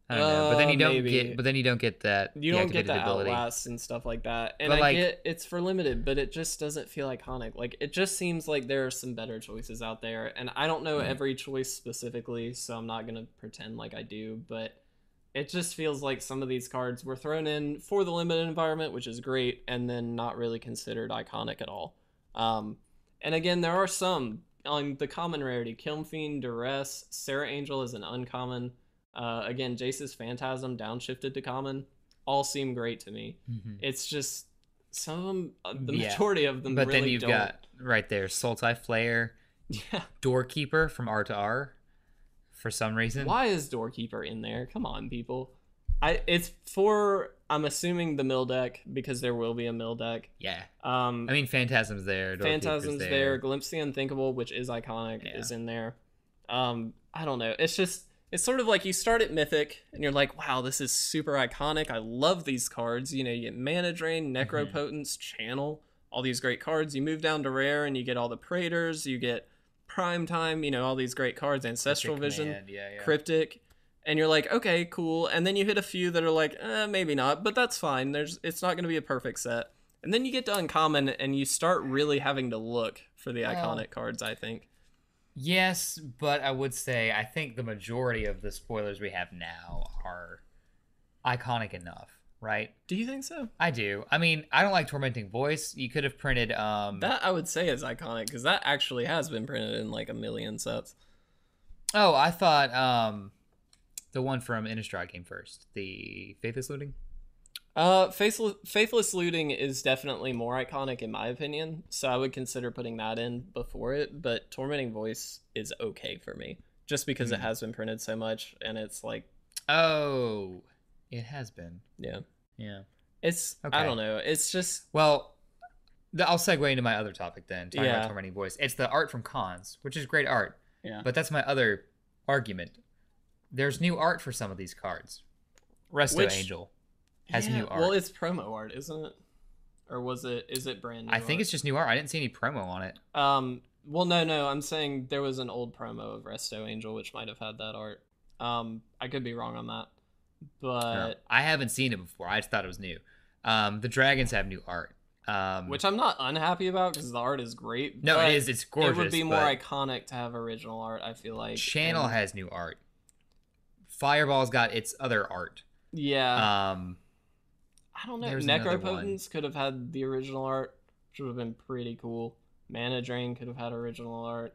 I don't know. But then Uh, you don't maybe. get but then you don't get that you don't get the ability. outlast and stuff like that and But, i like- get it's for limited but it just doesn't feel iconic like it just seems like there are some better choices out there and i don't know Mhm. every choice specifically so i'm not gonna pretend like i do but it just feels like some of these cards were thrown in for the limited environment which is great and then not really considered iconic at all um, and again there are some on the common rarity kiln fiend duress serra angel is an uncommon uh, again jace's phantasm downshifted to common all seem great to me Mhm. it's just some of them uh, the Yeah. majority of them But really then you've don't got right there Sultai Flayer, [LAUGHS] yeah Doorkeeper from R to R for some reason. why is doorkeeper in there come on people i it's for i'm assuming the mill deck because there will be a mill deck Yeah. um I mean Phantasm's there, phantasm's there. there. glimpse the unthinkable which is iconic Yeah. is in there um i don't know it's just it's sort of like you start at mythic and you're like wow this is super iconic. I love these cards. You know you get mana drain Mm-hmm. necropotence channel all these great cards. You move down to rare and you get all the praetors. You get prime time you know all these great cards. Ancestral Cryptic vision Yeah, yeah. cryptic. And you're like okay cool. And then you hit a few that are like eh, maybe not but that's fine. There's it's not going to be a perfect set. And then you get to uncommon and you start really having to look for the Well- iconic cards i think Yes, but I would say I think the majority of the spoilers we have now are iconic enough, right? do you think so I do. I mean, I don't like tormenting voice. You could have printed um that i would say is iconic because that actually has been printed in like a million sets Oh, I thought um the one from Innistrad came first. The Faithless Looting? Uh faithless, faithless looting is definitely more iconic in my opinion so i would consider putting that in before it but tormenting voice is okay for me just because it Hmm. has been printed so much and it's like Oh, it has been. yeah Yeah. It's okay. I don't know. It's just Well, th- I'll segue into my other topic then, talking Yeah. about tormenting voice. It's the art from Khans, which is great art. yeah. But that's my other argument. There's new art for some of these cards. Resto Which- Angel has Yeah, new art. Well, it's promo art, isn't it? Or was it? Is it brand new? I think art? it's just new art. I didn't see any promo on it. Um. Well, no, no. I'm saying there was an old promo of Resto Angel, which might have had that art. Um. I could be wrong on that, but I haven't seen it before. I just thought it was new. Um, the dragons have new art. Um, which I'm not unhappy about because the art is great. no, it is. It's gorgeous. It would be more iconic to have original art. I feel like Channel and- has new art. Fireball's got its other art. Yeah. Um, I don't know. there's. Necropotence could have had the original art, which would have been pretty cool. Mana Drain could have had original art.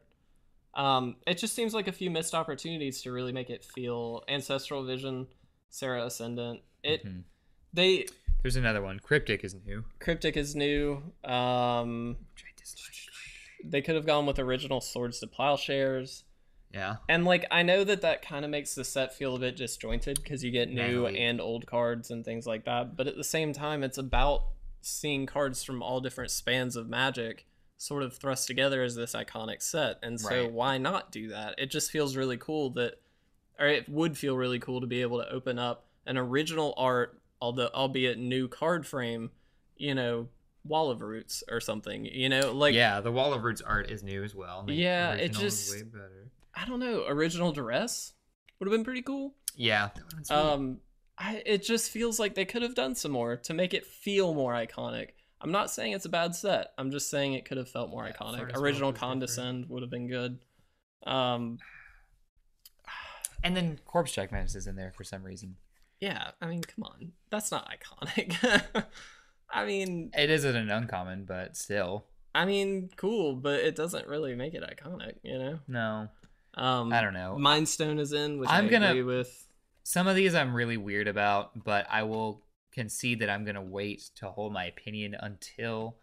Um, it just seems like a few missed opportunities to really make it feel Ancestral Vision, Serra Ascendant. It mhm. they There's another one. Cryptic is new. Cryptic is new. Um, they could have gone with original Swords to Plowshares. Yeah. And like I know that that kind of makes the set feel a bit disjointed because you get new and old cards and things like that. But at the same time, it's about seeing cards from all different spans of Magic sort of thrust together as this iconic set. And so Right. why not do that? It just feels really cool that, or it would feel really cool to be able to open up an original art, although albeit new card frame, you know, Wall of Roots or something. You know, like yeah, the Wall of Roots art is new as well. Yeah, it just- way better. I don't know, original Duress would have been pretty cool. Yeah. that would've been sweet. Um, I, it just feels like they could have done some more to make it feel more iconic. I'm not saying it's a bad set. I'm just saying it could have felt more Yeah, iconic. Original Wolf is different. Condescend would have been good. Um, and then Corpse Jack Madness is in there for some reason. yeah, I mean, come on, that's not iconic. [LAUGHS] I mean, It isn't an uncommon, but still. I mean, cool, but it doesn't really make it iconic, you know? No. Um, I don't know. Mind Stone is in, which I'm I gonna- agree with. Some of these I'm really weird about, but I will concede that I'm gonna wait to hold my opinion until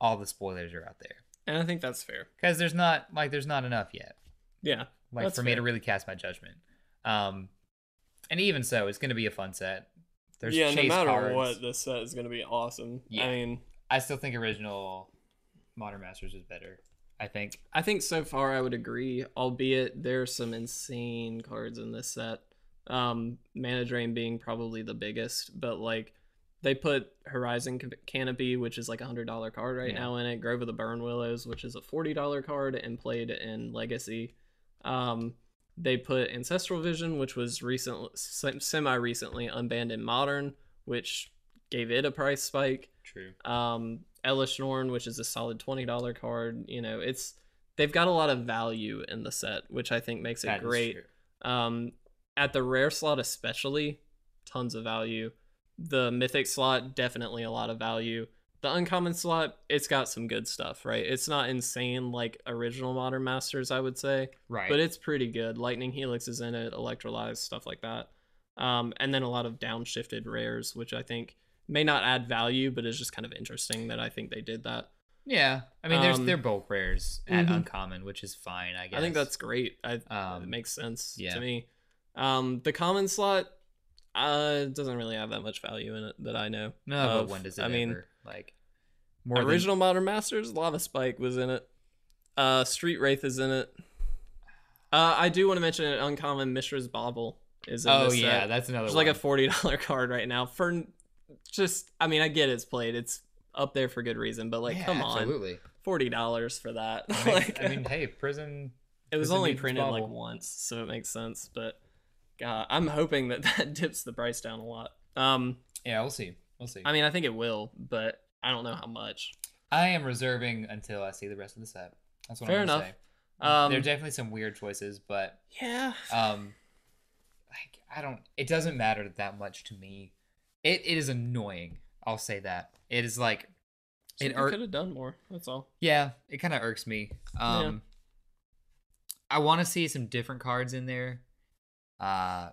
all the spoilers are out there. And I think that's fair. Because there's not like there's not enough yet. Yeah. Like for me to really cast my judgment. Um and even so, it's gonna be a fun set. There's yeah, chase no matter cards. what, this set is going to be awesome. Yeah. I mean, I still think original Modern Masters is better. I think. I think so far I would agree, albeit there are some insane cards in this set. Um, Mana Drain being probably the biggest, but like they put Horizon Canopy, which is like a hundred dollar card right Yeah. now in it. Grove of the Burn Willows, which is a forty dollar card and played in Legacy. Um, they put Ancestral Vision, which was recently semi recently unbanned in Modern, which gave it a price spike True. um Elesh Norn, which is a solid twenty dollar card. You know, it's they've got a lot of value in the set, which I think makes it That great. Um, at the rare slot especially, tons of value. The mythic slot definitely a lot of value. The uncommon slot, it's got some good stuff, right? It's not insane like original Modern Masters, I would say, Right. but it's pretty good. Lightning Helix is in it, Electrolyze, stuff like that. Um, and then a lot of downshifted rares, which I think may not add value, but it's just kind of interesting that I think they did that. yeah. I mean, there's um, they're bulk rares at mhm. uncommon, which is fine. I guess. I think that's great. I, Um, it makes sense yeah. to me. Um, the common slot uh, doesn't really have that much value in it that I know. no. of. but when does it? I mean, like more than- original Modern Masters, Lava Spike was in it. Uh, Street Wraith is in it. Uh, I do want to mention an uncommon Mishra's Bauble is in oh yeah, set. that's another. It's like a forty dollar [LAUGHS] card right now for just. I mean, I get it's played. It's up there for good reason, but like, Yeah, come on, Absolutely. forty dollars for that. I [LAUGHS] mean, like, I mean, hey, prison. it was only printed like once, so it makes sense. But God, I'm hoping that [LAUGHS] that dips the price down a lot. Um, Yeah, we'll see. We'll see. I mean, I think it will, but I don't know how much. I am reserving until I see the rest of the set. That's what Fair I'm enough. say. Um, there are definitely some weird choices, but yeah, um, like I don't. It doesn't matter that much to me. It it is annoying. I'll say that. It is like, it it ir- could have done more. That's all. yeah, it kind of irks me. Um, I want to see some different cards in there. Uh,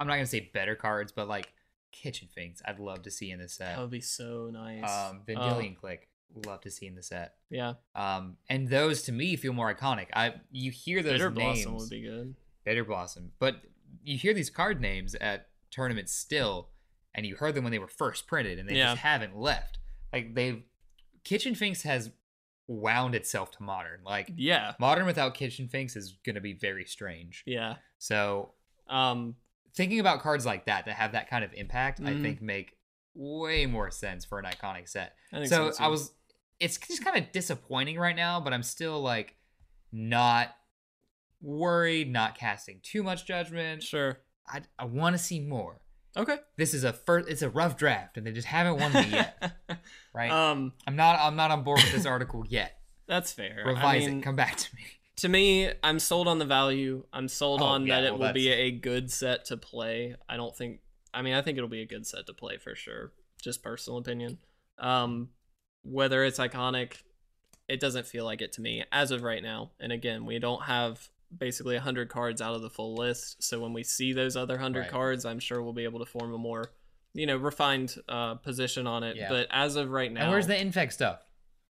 I'm not gonna say better cards, but like Kitchen Finks, I'd love to see in this set. That would be so nice. Um, Oh, Vendilion Clique, love to see in the set. yeah, Um, and those to me feel more iconic. I you hear those Bitter names, Blossom would be good. Bitter Blossom, but you hear these card names at tournaments still, and you heard them when they were first printed, and they Yeah. just haven't left. Like they've Kitchen Finks has wound itself to modern. Like Yeah, modern without Kitchen Finks is gonna be very strange. yeah. So Um, thinking about cards like that that have that kind of impact, I Mhm. think make way more sense for an iconic set. I so so, I was it's just kind of disappointing right now, but I'm still like not worried, not casting too much judgment. sure. I I want to see more. Okay. This is a first it's a rough draft and they just haven't won me yet, [LAUGHS] right? um, I'm not I'm not on board with this article yet. that's fair. I Revise mean, it. Come back to me. to me, I'm sold on the value. I'm sold Oh, on yeah, that it well, will be a good set to play. I don't think. I mean, I think it'll be a good set to play for sure. Just personal opinion. Um, whether it's iconic, it doesn't feel like it to me as of right now. And again, we don't have basically 100 cards out of the full list. So when we see those other 100 Right. cards, I'm sure we'll be able to form a more, you know, refined uh, position on it. Yeah. But as of right now, And where's the infect stuff?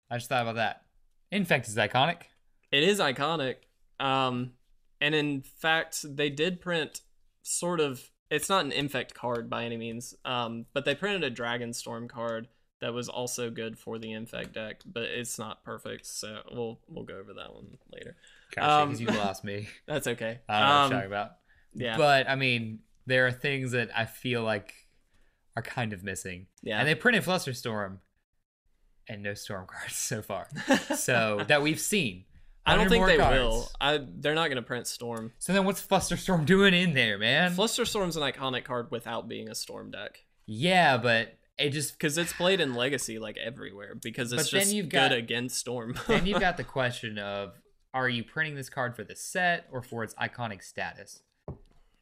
I just thought about that. Infect is iconic. It is iconic. Um, and in fact, they did print sort of. It's not an infect card by any means. Um, but they printed a Dragon Storm card that was also good for the infect deck, but it's not perfect. So we'll we'll go over that one later. Gosh, Um, because you lost me. [LAUGHS] That's okay. I don't know what Um, you're talking about. yeah, But I mean, there are things that I feel like are kind of missing. yeah. And they printed Flusterstorm and no storm [LAUGHS] cards so far. [LAUGHS] So that we've seen. I don't think they cards. will. I they're not gonna print Storm. So then what's Flusterstorm doing in there, man? Flusterstorm's an iconic card without being a Storm deck. yeah, but it just Because it's played in Legacy like everywhere. Because it's just you've good got- against Storm. then you've got the question of are you printing this card for the set or for its iconic status?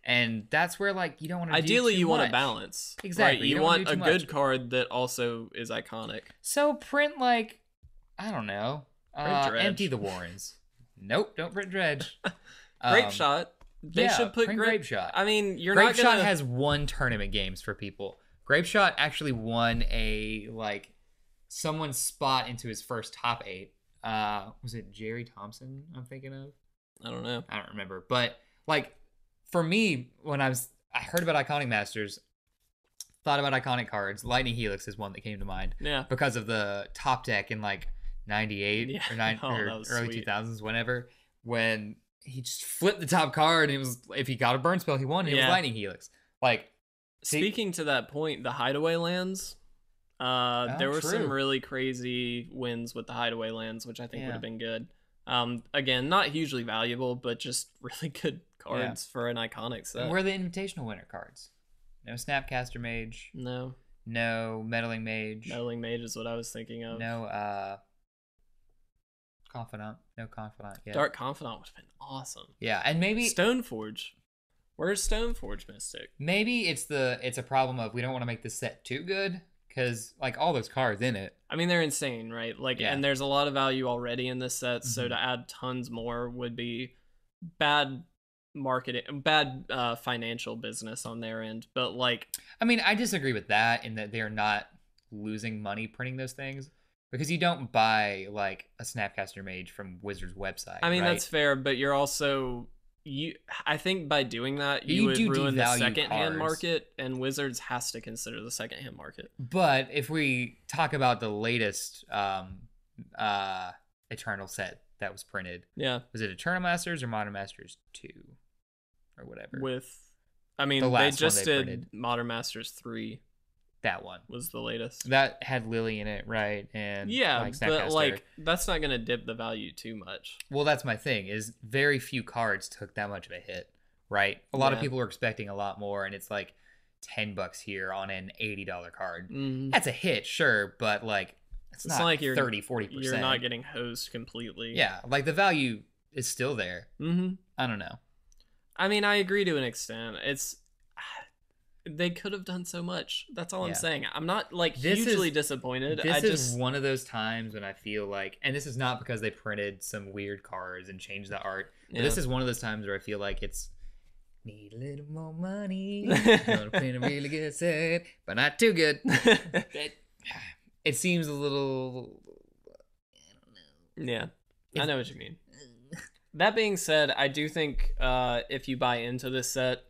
And that's where like you don't want to Ideally, you want much. a balance. Exactly, Right? you You, want a too good card that also is iconic. So print like I don't know. Uh, empty the Warrens. Nope, don't print Dredge. [LAUGHS] Grape Um, shot. They yeah, should put grape, Grape Shot. I mean, you're Grape not Shot gonna. has won tournament games for people. Grape Shot actually won a like someone's spot into his first top eight. Uh, was it Jerry Thompson? I'm thinking of. I don't know. I don't remember, but like for me, when I was I heard about Iconic Masters, thought about iconic cards. Lightning Helix is one that came to mind Yeah. because of the top deck in like '98 Yeah. or, [LAUGHS] nine, Oh, or early sweet. 2000s, whenever when he just flipped the top card and it was if he got a burn spell, he won. And It was Lightning Helix. Like See- Speaking to that point, the hideaway lands. Uh, there Oh, were some really crazy wins with the hideaway lands, which I think would have been good. Um, again, not hugely valuable, but just [LAUGHS] really good cards for an iconic set. where are the invitational winner cards? No Snapcaster Mage, no, no Meddling Mage, meddling mage is what I was thinking of. no uh Confidant, no Confidant. Yeah, Dark confidant would have been awesome. yeah, and maybe Stoneforge, where's Stoneforge Mystic? maybe it's the it's a problem of we don't want to make this set too good because like all those cards in it. I mean, they're insane, right? Like, Yeah. and there's a lot of value already in this set, so Mhm. to add tons more would be bad marketing, bad uh, financial business on their end. But like, I mean, I disagree with that in that they're not losing money printing those things because you don't buy like a Snapcaster Mage from Wizards website. I mean, right? that's fair, but you're also you. I think by doing that, you, You would do ruin the devalue second-hand market, and Wizards has to consider the second-hand market. But if we talk about the latest um uh Eternal set that was printed, Yeah, was it Eternal Masters or Modern Masters 2 or whatever? with. I mean, The they just they did printed. Modern Masters three that one. was the latest. That had Lily in it, right? And yeah, like, but like that's not gonna dip the value too much. Well, that's my thing. Is very few cards took that much of a hit, right? A lot of people were expecting a lot more, and it's like ten bucks here on an eighty dollar card. Mhm. That's a hit, sure, but like it's, It's not, not like you're- 30 40 percent. You're not getting hosed completely. yeah, like the value is still there. hmm I don't know. I mean, I agree to an extent. It's they could have done so much. That's all I'm saying. I'm not like This hugely is- disappointed. This I is one of those times when I feel like, and this is not because they printed some weird cards and changed the art. But yeah. this is one of those times where I feel like it's need a little more money. [LAUGHS] Gonna a really good set, but not too good. [LAUGHS] it, [SIGHS] it seems a little. yeah. I know what you mean. That being said, I do think uh, if you buy into this set,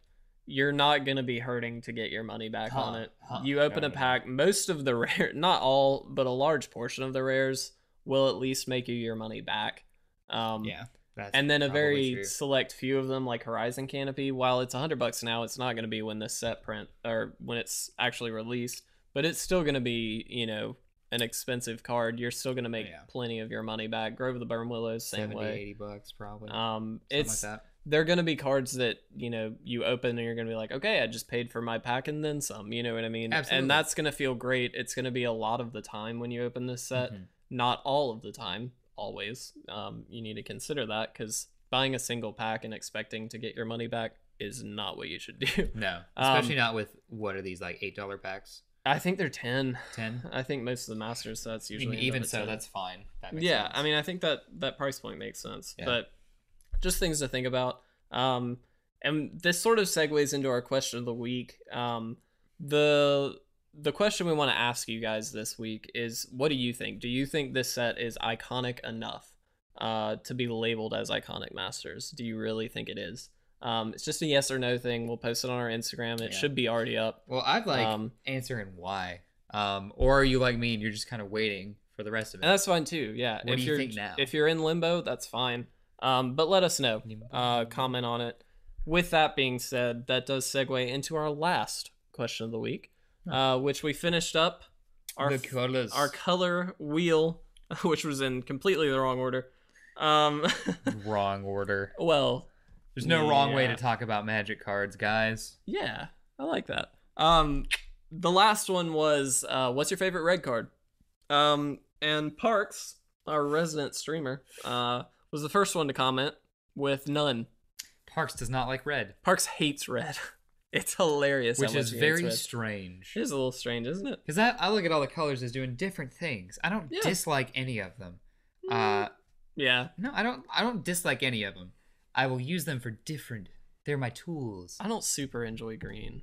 you're not gonna be hurting to get your money back on it. huh. You open No, a no, no. pack, most of the [LAUGHS] rare, not all, but a large portion of the rares will at least make you your money back. Um, Yeah, that's and then a very true. select few of them like horizon canopy while it's 100 bucks now it's not going to be when this set print or when it's actually released but it's still going to be you know an expensive card you're still going to make Yeah. plenty of your money back grove of the burn willows same 70, way 80 bucks probably. um Something it's like that. They're going to be cards that you know you open and you're going to be like okay i just paid for my pack and then some you know what i mean Absolutely. and that's going to feel great it's going to be a lot of the time when you open this set Mhm. not all of the time always um, you need to consider that because buying a single pack and expecting to get your money back is not what you should do [LAUGHS] No, Um, especially not with what are these like eight dollar packs? i think they're 10 Ten. [LAUGHS] i think most of the master sets usually end Even so, 10. that's fine. That makes yeah sense. i mean i think that that price point makes sense Yeah. but just things to think about. Um and this sort of segues into our question of the week. Um the the question we want to ask you guys this week is what do you think? Do you think this set is iconic enough uh to be labeled as iconic masters? Do you really think it is? Um it's just a yes or no thing. We'll post it on our instagram. It Yeah. should be already up. Well, I'd like Um, answering why. Um, or are you like me and you're just kind of waiting for the rest of it? and that's fine too yeah. What if do you you're think now? if you're in limbo that's fine um but let us know uh, comment on it. With that being said, that does segue into our last question of the week, uh, which we finished up our the colors. our color wheel, [LAUGHS] which was in completely the wrong order. Um, [LAUGHS] wrong order. well, There's no wrong way to talk about magic cards, guys. yeah, I like that. Um, the last one was uh, what's your favorite red card? Um, and Parks, our resident streamer, uh, was the first one to comment with none. Parks does not like red, Parks hates red. [LAUGHS] It's hilarious. which is very strange. It is a little strange, isn't it? Because I, I look at all the colors as doing different things. I don't Yeah. dislike any of them. Uh, Yeah. no, I don't. I don't dislike any of them. I will use them for different. They're my tools. I don't super enjoy green.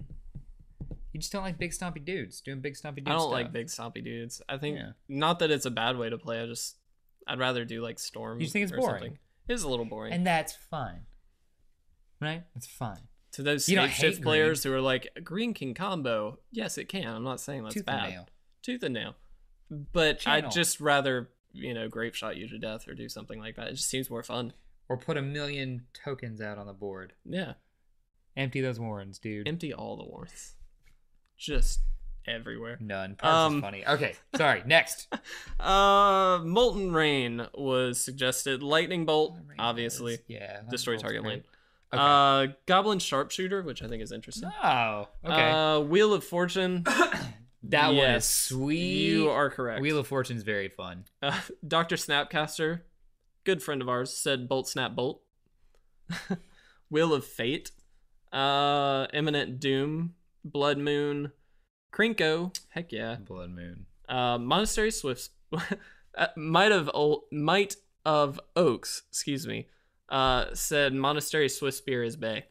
You just don't like big stompy dudes doing big stompy dudes. I don't like big stompy dudes. I think Yeah. not that it's a bad way to play. I just I'd rather do like storm. You just think it's or boring? something. It is a little boring. and that's fine. Right? It's fine. to those shift players who are like green can combo, yes, it can. I'm not saying that's Tooth bad. and nail. Tooth and nail. But Channel. I'd just rather you know grape shot you to death or do something like that. It just seems more fun. Or put a million tokens out on the board. Yeah, Empty those warrens, dude. empty all the wards, just everywhere. None. Parks Um, is funny. Okay, sorry. Next. [LAUGHS] Uh, molten rain was suggested. Lightning bolt, obviously. Yeah. that destroy target great. lane. Okay. Uh, Goblin Sharpshooter, which I think is interesting. Oh, okay. Uh, Wheel of Fortune. [COUGHS] that one is sweet. You are correct. Wheel of Fortune is very fun. [LAUGHS] uh, Doctor Snapcaster, good friend of ours, said Bolt Snap Bolt. [LAUGHS] Wheel of Fate. Uh, Imminent Doom. Blood Moon. Krenko. Heck yeah. Blood Moon. Uh, Monastery Swifts. [LAUGHS] uh, might of o- might of Oaks. Excuse me. Uh, said Monastery Swift Spear is Bay.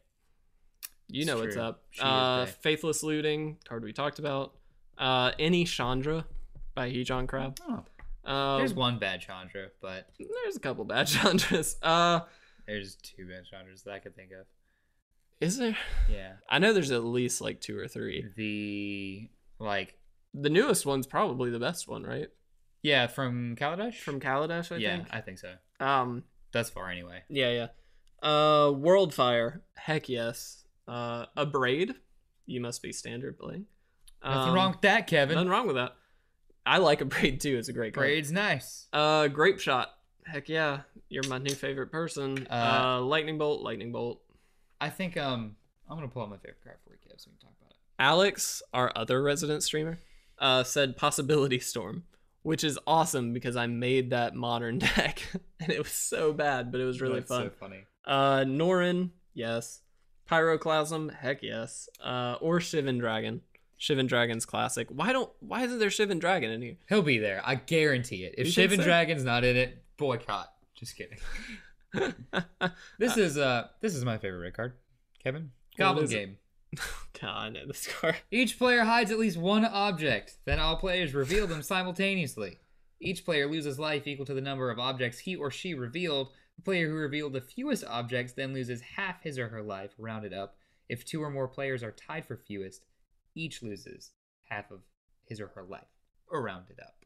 You know what's up. Uh. Faithless Looting, card we talked about. Uh, Any Chandra by Hejon Crab. Oh, Uh, there's one bad Chandra, but there's a couple bad [LAUGHS] Chandras. Uh, there's two bad Chandras that I could think of. Is there? Yeah. I know there's at least like two or three. The like The newest one's probably the best one, right? yeah from Kaladesh. From Kaladesh, I yeah, think. Yeah, I think so. Um, Thus far, anyway. yeah, yeah. Uh, Worldfire, heck yes. Uh, Abrade, you must be standard playing. Nothing Um, wrong with that, Kevin. Nothing wrong with that. I like Abrade too. It's a great card. Braid's nice. Uh, grape shot. Heck yeah, you're my new favorite person. Uh, Uh, lightning bolt, lightning bolt. I think um I'm gonna pull out my favorite card for you, Kev, so we can talk about it. Alex, our other resident streamer, uh, said possibility storm, which is awesome because I made that modern [LAUGHS] deck and it was so bad, but it was really That's fun. So funny. Uh, Norin, yes. Pyroclasm, heck yes. Uh, or Shivan Dragon. Shivan Dragon's classic. Why don't? Why isn't there Shivan Dragon in here? He'll be there. I guarantee it. If Shivan so? Dragon's not in it, boycott. Just kidding. [LAUGHS] [LAUGHS] This is uh this is my favorite red card. Kevin. Goblin is game. [LAUGHS] God, I know this card. Each player hides at least one object. Then all players reveal them simultaneously. Each player loses life equal to the number of objects he or she revealed. The player who revealed the fewest objects then loses half his or her life, rounded up. If two or more players are tied for fewest, each loses half of his or her life, or rounded up.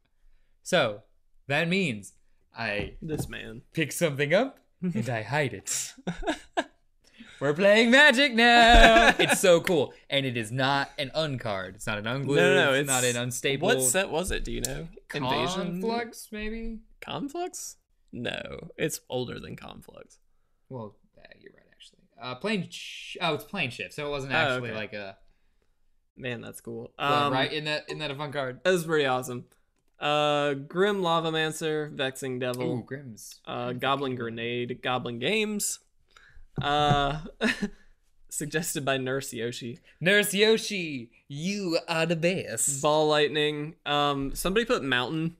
So, that means I This man. pick something up [LAUGHS] and I hide it. [LAUGHS] We're playing magic now. it's so cool, and it is not an uncard. It's not an unglued. No, no, no, it's, not an unstable. What set was it? Do you know? Invasion. Conflux, maybe. Conflux? No, it's older than Conflux. Well, you're right. Actually, uh, plane. Sh- oh, it's plane shift, so it wasn't Oh, actually okay. like a Man, that's cool. Um, right. In that, in that a fun card. That was pretty awesome. Uh, Grim Lavamancer, Vexing Devil, Ooh, Grimm's. uh, Goblin Grenade, Goblin Games. Uh, [LAUGHS] suggested by Nurse Yoshi. Nurse Yoshi, you are the best. Ball Lightning. Um, somebody put Mountain.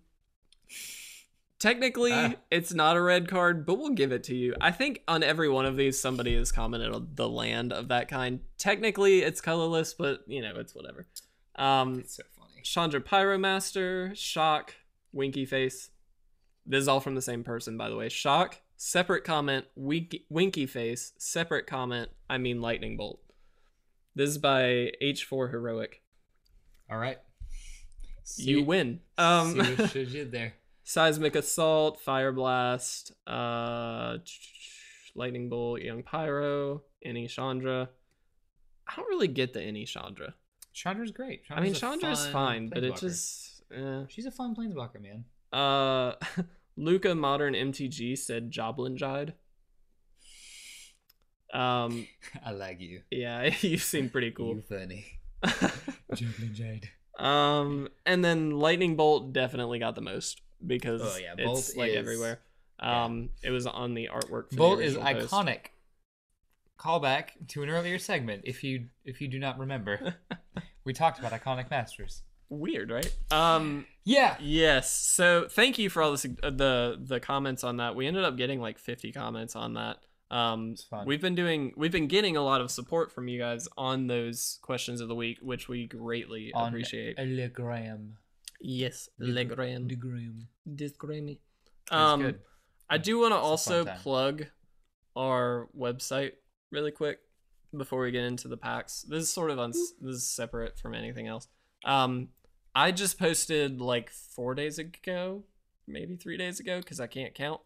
Technically, Ah. it's not a red card, but we'll give it to you. I think on every one of these, somebody has commented on the land of that kind. Technically, it's colorless, but you know, it's whatever. Um, It's so. Chandra Pyromaster, Shock, Winky Face. This is all from the same person, by the way. Shock, separate comment, Winky, Winky Face, separate comment, I mean Lightning Bolt. This is by H4 Heroic. All right. you win. Um, see what [LAUGHS] you did there. Seismic Assault, Fire Blast, uh, Lightning Bolt, Young Pyro, Any Chandra. I don't really get the Any Chandra. Chandra's great. I mean, Chandra's Chandra's fine, but it just. Eh. She's a fun planeswalker, man. Uh, [LAUGHS] Luca Modern MTG said Joblin Jide. Um, [LAUGHS] I like you. yeah, [LAUGHS] you seem pretty cool. You funny. Jumping Jade. um, and then Lightning Bolt definitely got the most because Oh, yeah, it's like is- everywhere. yeah. Um, it was on the artwork. For the Bolt is post. Callback to an earlier segment. If you if you do not remember, [LAUGHS] we talked about iconic masters. Weird, right? Um, Yeah. yes. So thank you for all the uh, the the comments on that. We ended up getting like 50 comments on that. Um, we've been doing, we've been getting a lot of support from you guys on those questions of the week, which we greatly On appreciate. Telegram. yes, Leg- Legrand, Telegram. Disgrammy. Um, good. I do want to also plug our website really quick before we get into the packs. This is sort of uns- this is separate from anything else. Um, I just posted like four days ago, maybe three days ago, because I can't count.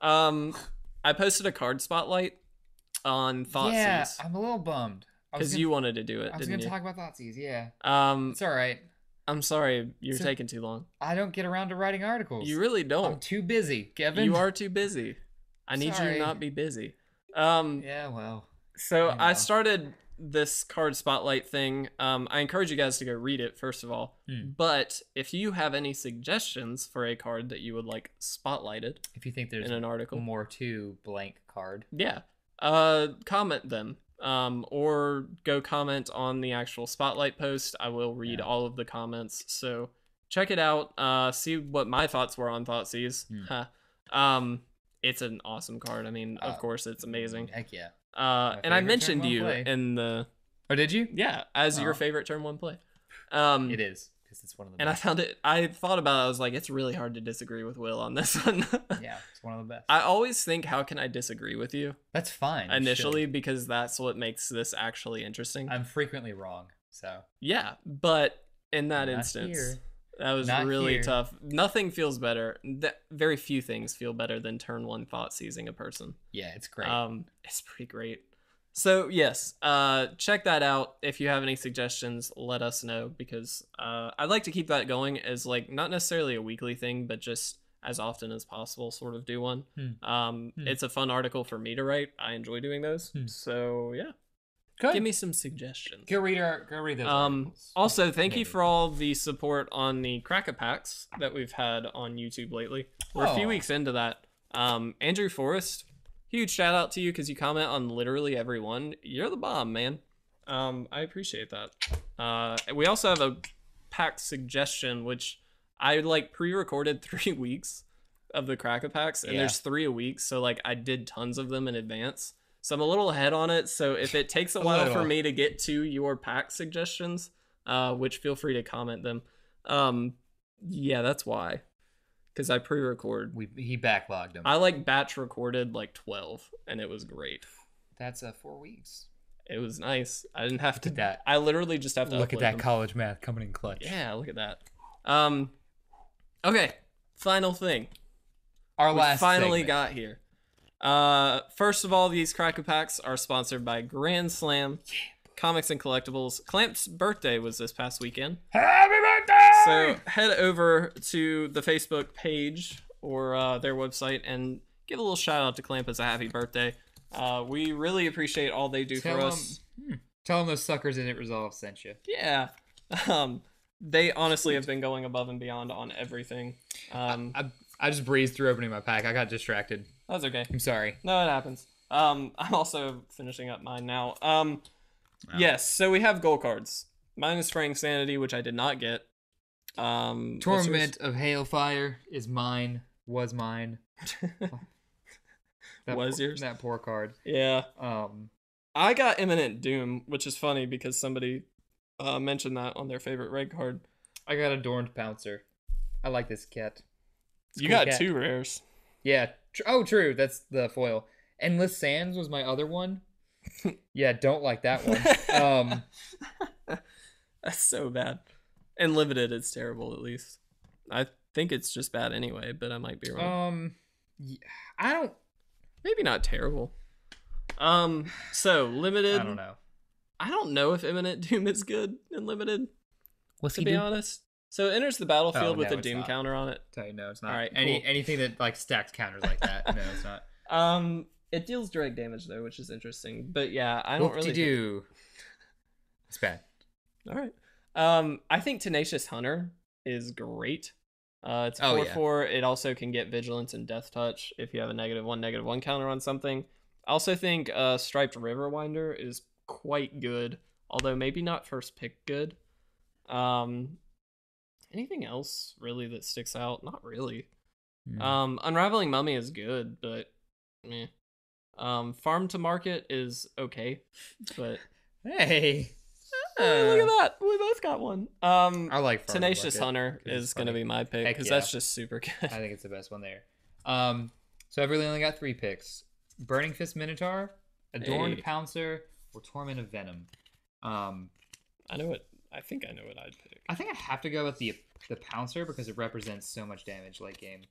Um, I posted a card spotlight on Thoughtseize Yeah, I'm a little bummed. Because you wanted to do it, I was gonna you? talk about Thoughtseize, yeah. um, It's all right. I'm sorry, you're So- taking too long. I don't get around to writing articles. You really don't. I'm too busy, Kevin. You are too busy. I need you to not be busy. Um, Yeah, well. So I I started this card spotlight thing. Um, I encourage you guys to go read it first of all. Hmm. But if you have any suggestions for a card that you would like spotlighted If you think there's in an article, more to blank card, yeah, uh, comment them. Um, or go comment on the actual spotlight post. I will read Yeah. all of the comments. So check it out. Uh, see what my thoughts were on Thoughtseize. Huh. Um, it's an awesome card. I mean, of Uh, course, it's amazing. Heck yeah. Uh, and I mentioned you play. in the Oh, did you? yeah as your Oh. favorite turn one play. Um, It is because it's one of the and I found it. I thought about. it. I was like, it's really hard to disagree with Will on this [LAUGHS] one. yeah, it's one of the best. I always think, how can I disagree with you That's fine. initially should. because that's what makes this actually interesting. I'm frequently wrong, so yeah, but in that Not instance, here. That was Not really here. tough. Nothing feels better. That very few things feel better than turn one thought seizing a person. yeah, it's great. Um, it's pretty great. So yes, uh, check that out. If you have any suggestions, let us know because uh, I'd like to keep that going as like not necessarily a weekly thing, but just as often as possible, sort of do one. Hmm. Um, Hmm. it's a fun article for me to write. I enjoy doing those. Hmm. So yeah, Good. give me some suggestions. go read our go read those. Um, articles. also, thank you for all the support on the Cracker Packs that we've had on YouTube lately. We're a few Oh. weeks into that. Um, Andrew Forrest, huge shout out to you because you comment on literally every one. You're the bomb, man. Um, I appreciate that. Uh, we also have a pack suggestion, which I like pre-recorded [LAUGHS] three weeks of the Cracker Packs, and Yeah. there's three a week, so like I did tons of them in advance. So I'm a little ahead on it. So if it takes a [LAUGHS] A while for me to get to your pack suggestions, uh, which feel free to comment them. Um, yeah, that's why. Because I pre-record. we he backlogged them. I like batch recorded like 12, and it was great. That's uh four weeks. It was nice. I didn't have Look to. that. I literally just have to Look at that them. college math coming in clutch. Yeah, look at that. Um, okay, final thing. Our we last finally segment. got here. Uh, first of all, these Cracker Packs are sponsored by Grand Slam Comics and Collectibles. Clamp's birthday was this past weekend. Happy birthday! So head over to the Facebook page or uh, their website and give a little shout out to Clamp as a happy birthday. Uh, we really appreciate all they do Tell for 'em- us. hmm, Tell them those suckers in it resolve sent you. Yeah. [LAUGHS] Um, they honestly have been going above and beyond on everything. Um, I, I just breezed through opening my pack. I got distracted. That's okay. I'm sorry. No, it happens. Um, [LAUGHS] I'm also finishing up mine now. Um, Wow. yes. So we have goal cards. Mine is Fraying Sanity, which I did not get. Um, what's? Torment of Hailfire is mine. Was mine. [LAUGHS] That Was poor- yours? That poor card. yeah. Um. I got Imminent Doom, which is funny because somebody uh, mentioned that on their favorite red card. I got Adorned Pouncer. I like this cat. It's you cool got cat. two rares. Yeah. Tr- oh, true. That's the foil. Endless Sands was my other one. [LAUGHS] yeah, don't like that one. Um. [LAUGHS] That's so bad. And limited, it's terrible. At least I think it's just bad anyway, but I might be wrong. Um. yeah, I don't. Maybe not terrible. Um. So limited. I don't know. I don't know if Imminent Doom is good in limited. What's To be honest, so it enters the battlefield Oh, with no, a Doom not. counter on it. Tell you no, it's not. All right, Any cool. anything that like stacks counters like that. no, it's not. [LAUGHS] Um, it deals direct damage though, which is interesting. But yeah, I don't really. do. It's bad. All right. Um, I think Tenacious Hunter is great. Uh, it's Oh, four yeah. four. It also can get Vigilance and Death Touch if you have a negative one, negative one counter on something. I also think uh, Striped Riverwinder is quite good, although maybe not first pick good. Um, anything else really that sticks out? Not really. Hmm. Um, Unraveling Mummy is good, but meh. Um, farm to market is okay, but [LAUGHS] Hey, look at that. We both got one. Um, I like Farm Tenacious Hunter is gonna be my pick because yeah. that's just super good. I think it's the best one there. Um, so I've really only got three picks: Burning Fist Minotaur, Adorned Hey. Pouncer, or Torment of Venom. Um, I know what. I think I know what I'd pick. I think I have to go with the the Pouncer because it represents so much damage late game.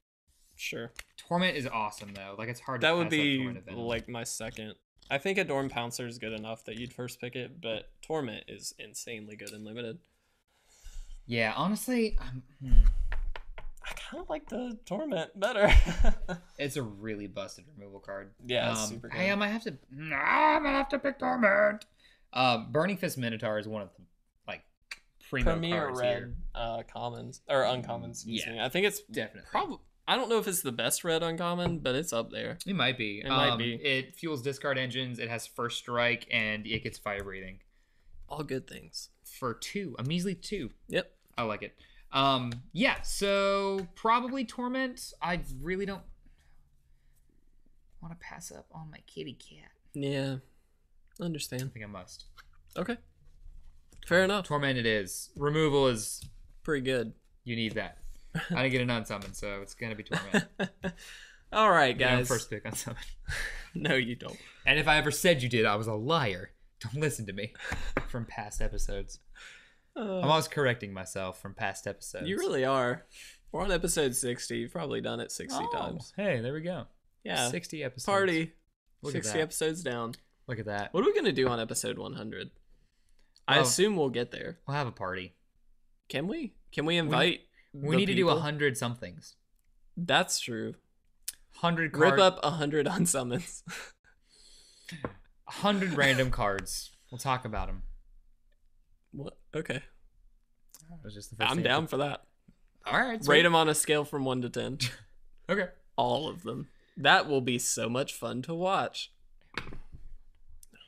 Sure. Torment is awesome though. Like it's hard. to That would be like my second. I think Adorn Pouncer is good enough that you'd first pick it, but Torment is insanely good and limited. Yeah, honestly, I'm, hmm, I kind of like the Torment better. [LAUGHS] it's a really busted removal card. Yeah, um, super Hey, good. I might have to. Nah, I might have to pick Torment. Um, Burning Fist Minotaur is one of the primo Premier red uh, commons or uncommons. Yeah. me. I think it's Definitely. probably. I don't know if it's the best red uncommon, but it's up there. It might be. It might Um, be. It fuels discard engines. It has first strike, and it gets fire breathing All good things. for two, a measly two. Yep. I like it. Um, yeah. So probably torment. I really don't want to pass up on my kitty cat. Yeah. Understand. I think I must. Okay. Fair enough. Torment. It is. Removal is. Pretty good. You need that. I didn't get an unsummon, so it's gonna be torment. [LAUGHS] All right, guys. first pick unsummon. [LAUGHS] No, you don't. And if I ever said you did, I was a liar. Don't listen to me from past episodes. Uh, I'm always correcting myself from past episodes. you really are. We're on episode 60. You've probably done it 60 Oh, times. Hey, there we go. Yeah. 60 episodes. Party. Look 60 episodes down. Look at that. What are we going to do on episode 100? I Oh. assume we'll get there. We'll have a party. Can we? Can we invite We the need to do a hundred somethings. That's true. Hundred Rip up a 100 [LAUGHS] unsummons. hundred random [LAUGHS] cards. We'll talk about them. what? Okay. That was just the first I'm down for that. All right. Rate them on a scale from 1 to 10. [LAUGHS] Okay. All of them. That will be so much fun to watch.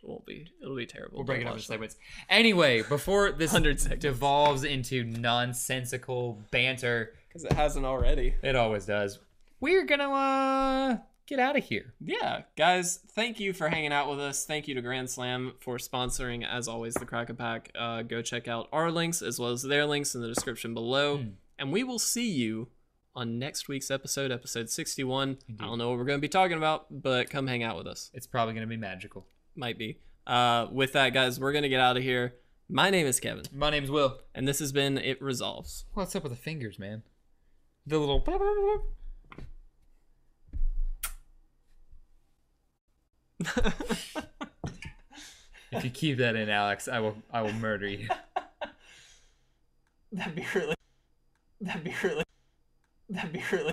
It won't be. It'll be terrible. We'll break it Don't up in segments. Anyway, before [LAUGHS] this 100 devolves into nonsensical banter, Because it hasn't already. it always does. We're gonna uh get out of here. Yeah, guys, thank you for hanging out with us. Thank you to Grand Slam for sponsoring, as always, the Crack a Pack. Uh, go check out our links as well as their links in the description below. Hmm. And we will see you on next week's episode, episode 61. Indeed. I don't know what we're going to be talking about, but come hang out with us. It's probably gonna be magical. Might be. Uh, with that, guys, we're going to get out of here. My name is Kevin, My name's Will. and this has been It Resolves. What's up with the fingers, man? The little. if you keep that in, Alex, I will. I will murder you. [LAUGHS] That'd be really. That'd be really. That'd be really.